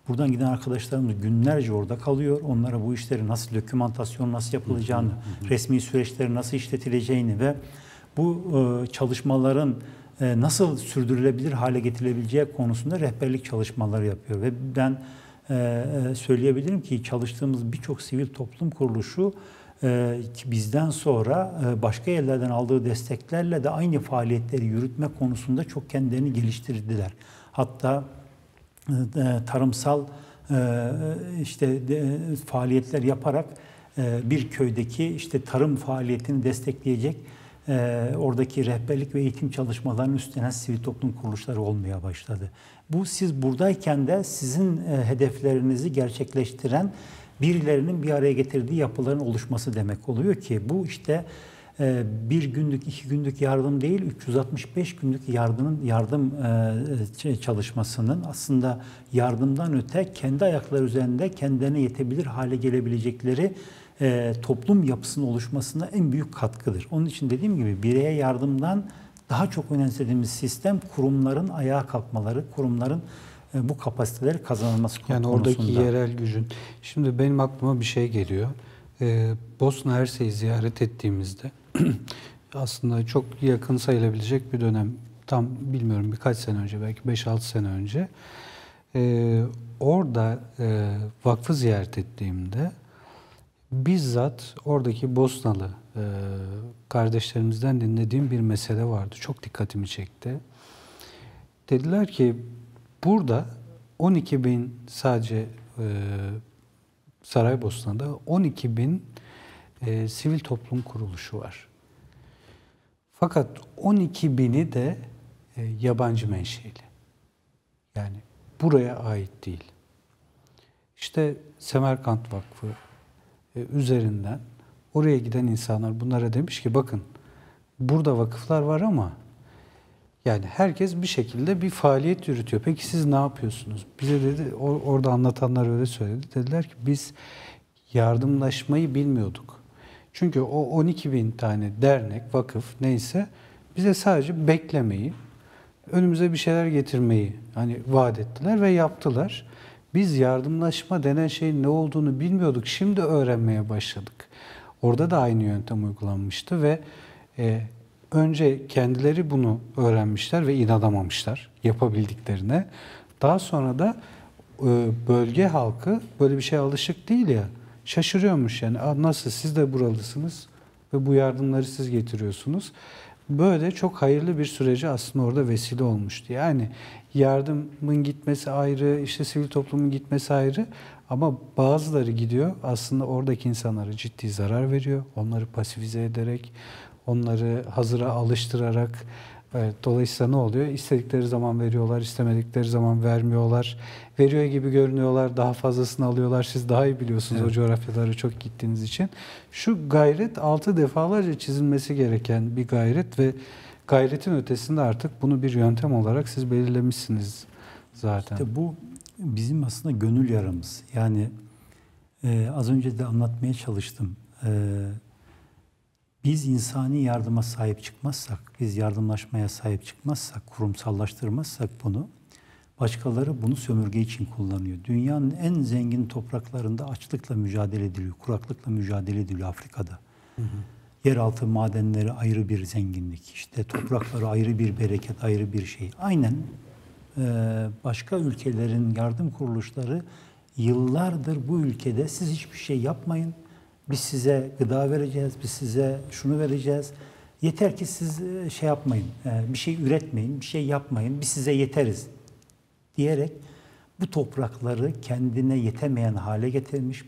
Buradan giden arkadaşlarımız günlerce orada kalıyor. Onlara bu işleri nasıl dokümantasyon nasıl yapılacağını, resmi süreçleri nasıl işletileceğini ve bu e, çalışmaların nasıl sürdürülebilir hale getirilebileceği konusunda rehberlik çalışmaları yapıyor. Ve ben e, e, söyleyebilirim ki çalıştığımız birçok sivil toplum kuruluşu e, bizden sonra e, başka yerlerden aldığı desteklerle de aynı faaliyetleri yürütme konusunda çok kendilerini geliştirdiler. Hatta e, tarımsal e, işte faaliyetler yaparak e, bir köydeki işte tarım faaliyetini destekleyecek e, oradaki rehberlik ve eğitim çalışmalarının üstlenen sivil toplum kuruluşları olmaya başladı. Bu siz buradayken de sizin e, hedeflerinizi gerçekleştiren birilerinin bir araya getirdiği yapıların oluşması demek oluyor ki bu işte e, bir günlük, iki günlük yardım değil, 365 günlük yardımın yardım e, çalışmasının aslında yardımdan öte kendi ayakları üzerinde kendilerine yetebilir hale gelebilecekleri e, toplum yapısının oluşmasına en büyük katkıdır. Onun için dediğim gibi bireye yardımdan daha çok önemsediğimiz sistem kurumların ayağa kalkmaları, kurumların e, bu kapasiteleri kazanılması yani konusunda. Yani oradaki yerel gücün. Şimdi benim aklıma bir şey geliyor. Ee, Bosna Hersek'i ziyaret ettiğimizde aslında çok yakın sayılabilecek bir dönem. Tam bilmiyorum birkaç sene önce belki 5-6 sene önce. Ee, orada e, vakfı ziyaret ettiğimde bizzat oradaki Bosnalı e, kardeşlerimizden dinlediğim bir mesele vardı. Çok dikkatimi çekti. Dediler ki burada 12 bin sadece e, Saraybosna'da 12 bin e, sivil toplum kuruluşu var. Fakat 12 bini de e, yabancı menşeli. Yani buraya ait değil. İşte Semerkant Vakfı üzerinden oraya giden insanlar bunlara demiş ki bakın burada vakıflar var ama yani herkes bir şekilde bir faaliyet yürütüyor. Peki siz ne yapıyorsunuz? Bize dedi, orada anlatanlar öyle söyledi. Dediler ki biz yardımlaşmayı bilmiyorduk. Çünkü o 12 bin tane dernek, vakıf neyse bize sadece beklemeyi, önümüze bir şeyler getirmeyi hani vaat ettiler ve yaptılar. Biz yardımlaşma denen şeyin ne olduğunu bilmiyorduk. Şimdi öğrenmeye başladık. Orada da aynı yöntem uygulanmıştı ve e, önce kendileri bunu öğrenmişler ve inanamamışlar yapabildiklerine. Daha sonra da e, bölge halkı böyle bir şey alışık değil ya şaşırıyormuş yani nasıl siz de buralısınız ve bu yardımları siz getiriyorsunuz. Böyle çok hayırlı bir süreci aslında orada vesile olmuştu. Yani yardımın gitmesi ayrı, işte sivil toplumun gitmesi ayrı ama bazıları gidiyor aslında oradaki insanlara ciddi zarar veriyor. Onları pasifize ederek, onları hazıra alıştırarak Evet, dolayısıyla ne oluyor? İstedikleri zaman veriyorlar, istemedikleri zaman vermiyorlar. Veriyor gibi görünüyorlar, daha fazlasını alıyorlar. Siz daha iyi biliyorsunuz evet. o coğrafyalara çok gittiğiniz için. Şu gayret altı defalarca çizilmesi gereken bir gayret ve gayretin ötesinde artık bunu bir yöntem olarak siz belirlemişsiniz zaten. İşte bu bizim aslında gönül yaramız. Yani e, az önce de anlatmaya çalıştım. E, biz insani yardıma sahip çıkmazsak, biz yardımlaşmaya sahip çıkmazsak, kurumsallaştırmazsak bunu, başkaları bunu sömürge için kullanıyor. Dünyanın en zengin topraklarında açlıkla mücadele ediliyor, kuraklıkla mücadele ediliyor Afrika'da. Hı hı. Yeraltı madenleri ayrı bir zenginlik, işte toprakları ayrı bir bereket, ayrı bir şey. Aynen başka ülkelerin yardım kuruluşları yıllardır bu ülkede siz hiçbir şey yapmayın, biz size gıda vereceğiz, biz size şunu vereceğiz. Yeter ki siz e, şey yapmayın, e, bir şey üretmeyin, bir şey yapmayın, biz size yeteriz diyerek bu toprakları kendine yetemeyen hale getirmiş,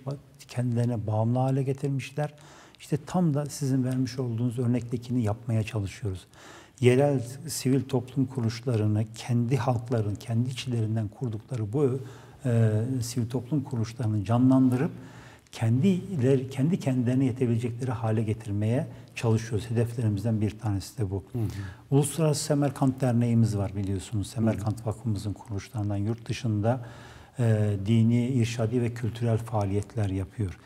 kendilerine bağımlı hale getirmişler. İşte tam da sizin vermiş olduğunuz örnektekini yapmaya çalışıyoruz. Yerel sivil toplum kuruluşlarını kendi halkların, kendi içlerinden kurdukları bu e, sivil toplum kuruluşlarını canlandırıp kendileri kendi kendilerine yetebilecekleri hale getirmeye çalışıyoruz. Hedeflerimizden bir tanesi de bu. Hı hı. Uluslararası Semerkant Derneğimiz var biliyorsunuz. Semerkant Vakfımızın kuruluşlarından yurt dışında e, dini, irşadi ve kültürel faaliyetler yapıyor.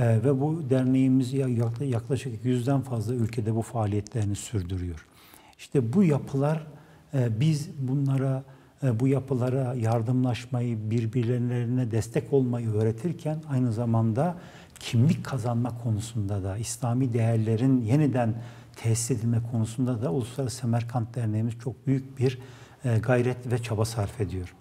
E, ve bu derneğimiz yaklaşık yüzden fazla ülkede bu faaliyetlerini sürdürüyor. İşte bu yapılar e, biz bunlara e, bu yapılara yardımlaşmayı, birbirlerine destek olmayı öğretirken aynı zamanda kimlik kazanma konusunda da İslami değerlerin yeniden tesis edilme konusunda da Uluslararası Semerkant Derneğimiz çok büyük bir e, gayret ve çaba sarf ediyor.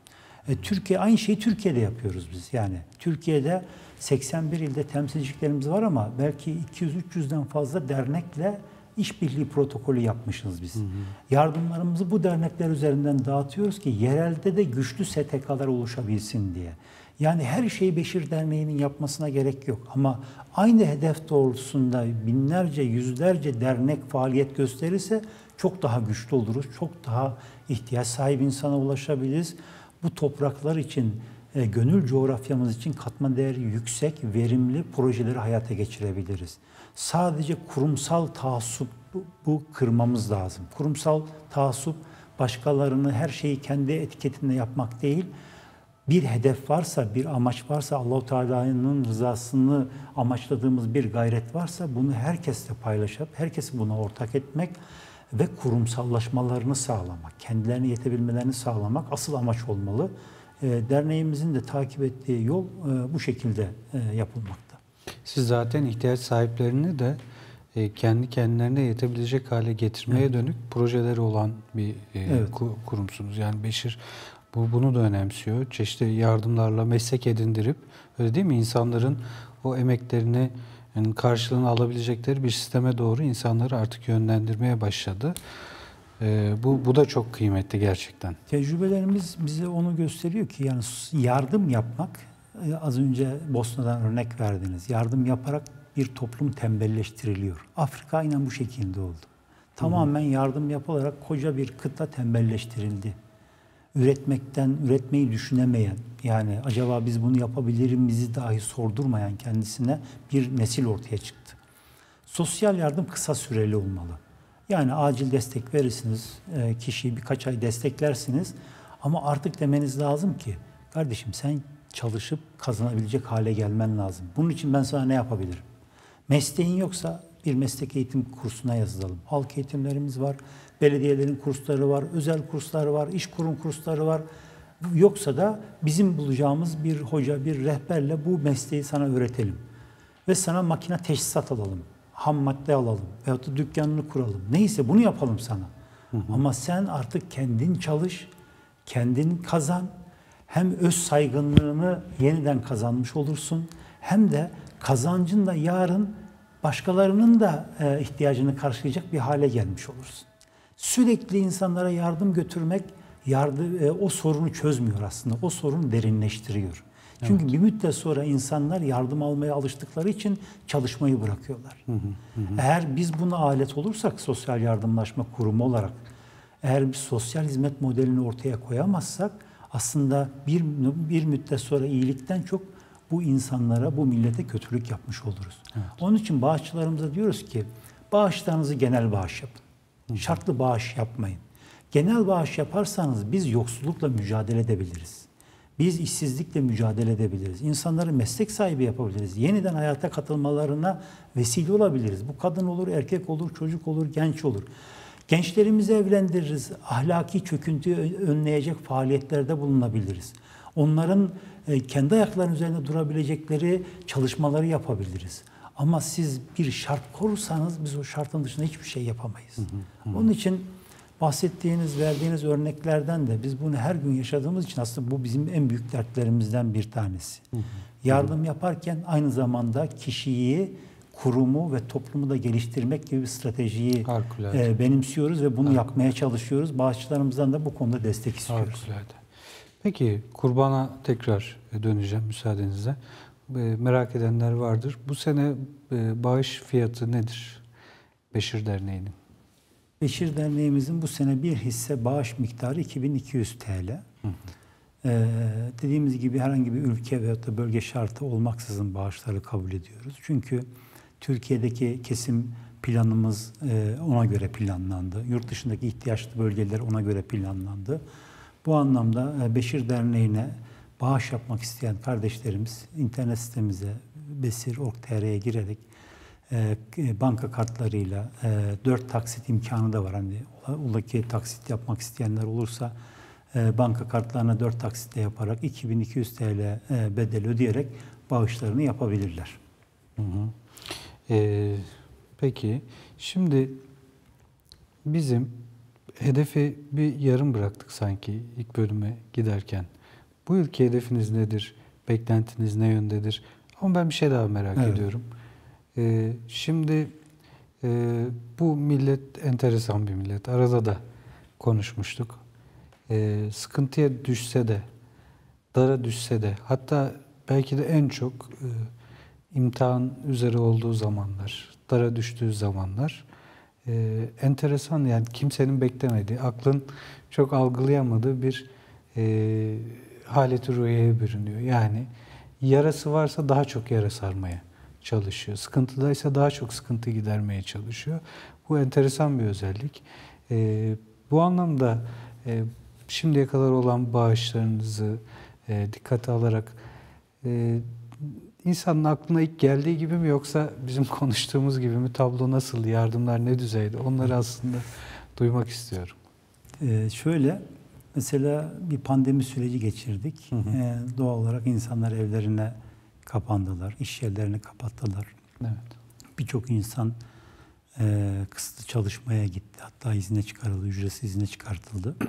Türkiye aynı şeyi Türkiye'de yapıyoruz biz. Yani Türkiye'de 81 ilde temsilciliklerimiz var ama belki 200-300'den fazla dernekle işbirliği protokolü yapmışız biz. Hı hı. Yardımlarımızı bu dernekler üzerinden dağıtıyoruz ki yerelde de güçlü STK'lar oluşabilsin diye. Yani her şeyi Beşir Derneği'nin yapmasına gerek yok. Ama aynı hedef doğrultusunda binlerce, yüzlerce dernek faaliyet gösterirse çok daha güçlü oluruz. Çok daha ihtiyaç sahibi insana ulaşabiliriz. Bu topraklar için, e, gönül coğrafyamız için katma değeri yüksek, verimli projeleri hayata geçirebiliriz. Sadece kurumsal taassup bu, kırmamız lazım. Kurumsal taassup başkalarını her şeyi kendi etiketinde yapmak değil, bir hedef varsa, bir amaç varsa, Allahu Teala'nın rızasını amaçladığımız bir gayret varsa bunu herkesle paylaşıp herkesi buna ortak etmek ve kurumsallaşmalarını sağlamak, kendilerine yetebilmelerini sağlamak asıl amaç olmalı. E, derneğimizin de takip ettiği yol e, bu şekilde e, yapılmakta. Siz zaten ihtiyaç sahiplerini de e, kendi kendilerine yetebilecek hale getirmeye evet. dönük projeleri olan bir evet. kurumsunuz. Yani Beşir bu bunu da önemsiyor. Çeşitli yardımlarla meslek edindirip öyle değil mi insanların o emeklerini yani karşılığını alabilecekleri bir sisteme doğru insanları artık yönlendirmeye başladı. Ee, bu, bu da çok kıymetli gerçekten. Tecrübelerimiz bize onu gösteriyor ki yani yardım yapmak e, az önce Bosna'dan örnek verdiniz. Yardım yaparak bir toplum tembelleştiriliyor. Afrika aynen bu şekilde oldu. Tamamen yardım yapılarak koca bir kıta tembelleştirildi üretmekten, üretmeyi düşünemeyen, yani acaba biz bunu yapabilir miyiz dahi sordurmayan kendisine bir nesil ortaya çıktı. Sosyal yardım kısa süreli olmalı. Yani acil destek verirsiniz, e, kişiyi birkaç ay desteklersiniz ama artık demeniz lazım ki kardeşim sen çalışıp kazanabilecek hale gelmen lazım. Bunun için ben sana ne yapabilirim? Mesleğin yoksa bir meslek eğitim kursuna yazılalım. Halk eğitimlerimiz var, belediyelerin kursları var, özel kurslar var, iş kurum kursları var. Yoksa da bizim bulacağımız bir hoca, bir rehberle bu mesleği sana öğretelim. Ve sana makine teşhisat alalım, ham madde alalım veyahut da dükkanını kuralım. Neyse bunu yapalım sana. Hı hı. Ama sen artık kendin çalış, kendin kazan. Hem öz saygınlığını yeniden kazanmış olursun hem de kazancın da yarın başkalarının da e, ihtiyacını karşılayacak bir hale gelmiş olursun. Sürekli insanlara yardım götürmek yardım, e, o sorunu çözmüyor aslında. O sorunu derinleştiriyor. Çünkü evet. bir müddet sonra insanlar yardım almaya alıştıkları için çalışmayı bırakıyorlar. Hı hı, hı. Eğer biz buna alet olursak sosyal yardımlaşma kurumu olarak eğer bir sosyal hizmet modelini ortaya koyamazsak aslında bir, bir müddet sonra iyilikten çok bu insanlara, bu millete kötülük yapmış oluruz. Evet. Onun için bağışçılarımıza diyoruz ki bağışlarınızı genel bağış yapın. Şartlı bağış yapmayın. Genel bağış yaparsanız biz yoksullukla mücadele edebiliriz. Biz işsizlikle mücadele edebiliriz. İnsanları meslek sahibi yapabiliriz. Yeniden hayata katılmalarına vesile olabiliriz. Bu kadın olur, erkek olur, çocuk olur, genç olur. Gençlerimizi evlendiririz. Ahlaki çöküntüyü önleyecek faaliyetlerde bulunabiliriz. Onların e, kendi ayaklarının üzerinde durabilecekleri çalışmaları yapabiliriz. Ama siz bir şart korursanız biz o şartın dışında hiçbir şey yapamayız. Hı hı, hı. Onun için bahsettiğiniz, verdiğiniz örneklerden de biz bunu her gün yaşadığımız için aslında bu bizim en büyük dertlerimizden bir tanesi. Hı hı. Yardım yaparken aynı zamanda kişiyi, kurumu ve toplumu da geliştirmek gibi bir stratejiyi e, benimsiyoruz ve bunu Harikulade. yapmaya çalışıyoruz. Bağışçılarımızdan da bu konuda destek istiyoruz. Harikulade. Peki kurbana tekrar döneceğim müsaadenizle. E, merak edenler vardır. Bu sene e, bağış fiyatı nedir Beşir Derneği'nin? Beşir Derneğimizin bu sene bir hisse bağış miktarı 2200 TL. Hı hı. Ee, dediğimiz gibi herhangi bir ülke veya da bölge şartı olmaksızın bağışları kabul ediyoruz. Çünkü Türkiye'deki kesim planımız e, ona göre planlandı. Yurt dışındaki ihtiyaçlı bölgeler ona göre planlandı. Bu anlamda e, Beşir Derneği'ne bağış yapmak isteyen kardeşlerimiz internet sitemize besir.org.tr'ye girerek banka kartlarıyla e, 4 taksit imkanı da var. Hani ola ki taksit yapmak isteyenler olursa e, banka kartlarına 4 taksitle yaparak 2200 TL e, bedel ödeyerek bağışlarını yapabilirler. Hı hı. Ee, peki şimdi bizim hedefi bir yarım bıraktık sanki ilk bölüme giderken. Bu yılki hedefiniz nedir? Beklentiniz ne yöndedir? Ama ben bir şey daha merak Evet. ediyorum. Ee, şimdi e, bu millet enteresan bir millet. Arada da konuşmuştuk. Ee, sıkıntıya düşse de, dara düşse de, hatta belki de en çok e, imtihan üzere olduğu zamanlar, dara düştüğü zamanlar e, enteresan yani kimsenin beklemediği, aklın çok algılayamadığı bir e, haleti ruhiyeye bürünüyor. Yani yarası varsa daha çok yara sarmaya çalışıyor. Sıkıntıdaysa daha çok sıkıntı gidermeye çalışıyor. Bu enteresan bir özellik. E, bu anlamda e, şimdiye kadar olan bağışlarınızı e, dikkate alarak e, insanın aklına ilk geldiği gibi mi yoksa bizim konuştuğumuz gibi mi tablo nasıl, yardımlar ne düzeyde onları aslında duymak istiyorum. Ee, şöyle, mesela bir pandemi süreci geçirdik. Hı hı. Ee, doğal olarak insanlar evlerine kapandılar, iş yerlerini kapattılar. Evet. Birçok insan e, kısıtlı çalışmaya gitti. Hatta izne çıkarıldı, ücretsiz izne çıkartıldı.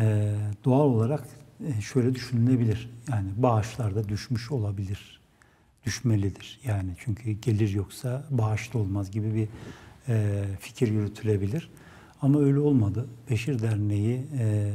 E, doğal olarak e, şöyle düşünülebilir. Yani bağışlarda düşmüş olabilir. Düşmelidir. Yani çünkü gelir yoksa bağış da olmaz gibi bir e, fikir yürütülebilir. Ama öyle olmadı. Beşir Derneği e, e,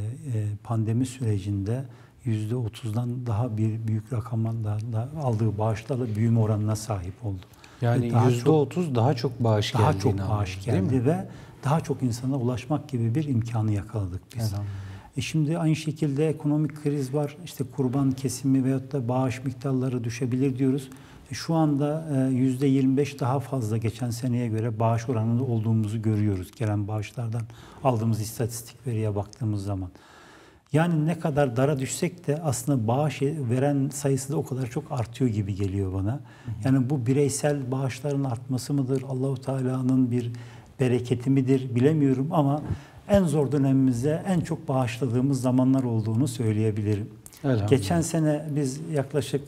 pandemi sürecinde yüzde otuzdan daha bir büyük rakama da, aldığı bağışlarla büyüme oranına sahip oldu. Yani daha yüzde otuz daha çok bağış daha geldiğini çok bağış değil mi? geldi ve daha çok insana ulaşmak gibi bir imkanı yakaladık biz. Elhamdülillah. E şimdi aynı şekilde ekonomik kriz var. İşte kurban kesimi veyahut da bağış miktarları düşebilir diyoruz. E şu anda e, yüzde 25 daha fazla geçen seneye göre bağış oranında olduğumuzu görüyoruz. Gelen bağışlardan aldığımız istatistik veriye baktığımız zaman. Yani ne kadar dara düşsek de aslında bağış veren sayısı da o kadar çok artıyor gibi geliyor bana. Yani bu bireysel bağışların artması mıdır? Allahu Teala'nın bir bereketi midir bilemiyorum ama en zor dönemimizde en çok bağışladığımız zamanlar olduğunu söyleyebilirim. Geçen sene biz yaklaşık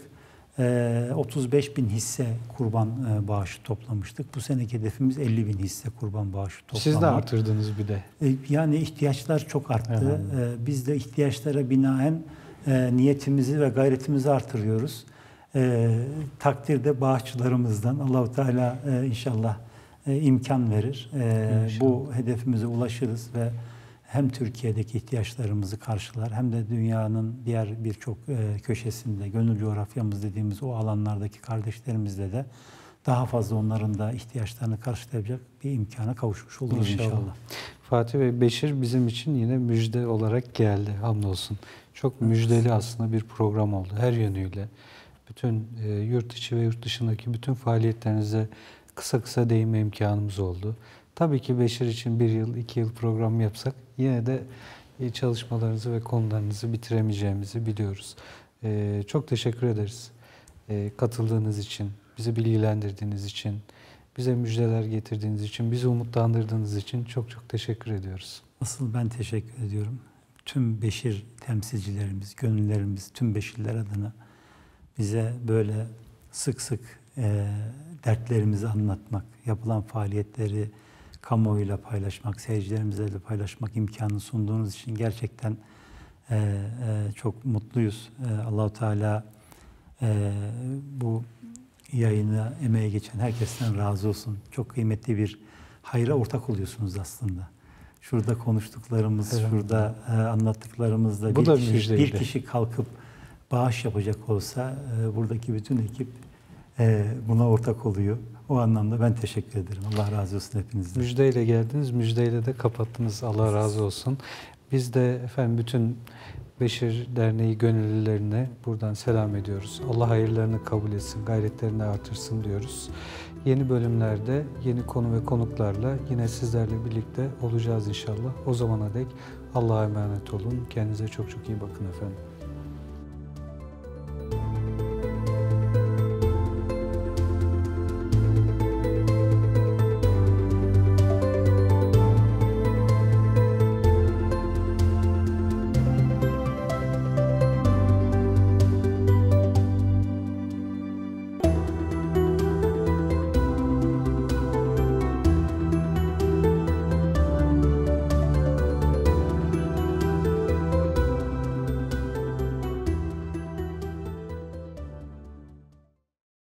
35 bin hisse kurban e, bağışı toplamıştık. Bu seneki hedefimiz 50 bin hisse kurban bağışı toplamak. Siz de artırdınız bir de. E, Yani ihtiyaçlar çok arttı. Elhamdülillah. E, Biz de ihtiyaçlara binaen e, niyetimizi ve gayretimizi artırıyoruz. Takdirde bağışçılarımızdan Allahu Teala inşallah imkan verir. İnşallah. bu hedefimize ulaşırız ve hem Türkiye'deki ihtiyaçlarımızı karşılar hem de dünyanın diğer birçok e, köşesinde, gönül coğrafyamız dediğimiz o alanlardaki kardeşlerimizle de daha fazla onların da ihtiyaçlarını karşılayacak bir imkana kavuşmuş oluruz İnşallah. inşallah. Fatih Bey, Beşir bizim için yine müjde olarak geldi hamdolsun. Çok müjdeli aslında bir program oldu her yönüyle. Bütün e, yurt içi ve yurt dışındaki bütün faaliyetlerinize kısa kısa değinme imkanımız oldu. Tabii ki Beşir için bir yıl, iki yıl program yapsak yine de e, çalışmalarınızı ve konularınızı bitiremeyeceğimizi biliyoruz. E, çok teşekkür ederiz e, katıldığınız için, bizi bilgilendirdiğiniz için, bize müjdeler getirdiğiniz için, bizi umutlandırdığınız için çok çok teşekkür ediyoruz. Asıl ben teşekkür ediyorum. Tüm Beşir temsilcilerimiz, gönüllerimiz, tüm Beşirler adına bize böyle sık sık e, dertlerimizi anlatmak, yapılan faaliyetleri kamuoyuyla paylaşmak, seyircilerimizle de paylaşmak imkanını sunduğunuz için gerçekten e, e, çok mutluyuz. E, Allahu Teala e, bu yayını emeğe geçen herkesten razı olsun. Çok kıymetli bir hayra ortak oluyorsunuz aslında. Şurada konuştuklarımız, Evet. şurada e, anlattıklarımızda Bu bir kişi, müjdeydi. bir kişi kalkıp bağış yapacak olsa e, buradaki bütün ekip e, buna ortak oluyor. O anlamda ben teşekkür ederim. Allah razı olsun hepinizden. Müjdeyle geldiniz, müjdeyle de kapattınız. Allah razı olsun. Biz de efendim bütün Beşir Derneği gönüllülerine buradan selam ediyoruz. Allah hayırlarını kabul etsin, gayretlerini artırsın diyoruz. Yeni bölümlerde yeni konu ve konuklarla yine sizlerle birlikte olacağız inşallah. O zamana dek Allah'a emanet olun. Kendinize çok çok iyi bakın efendim.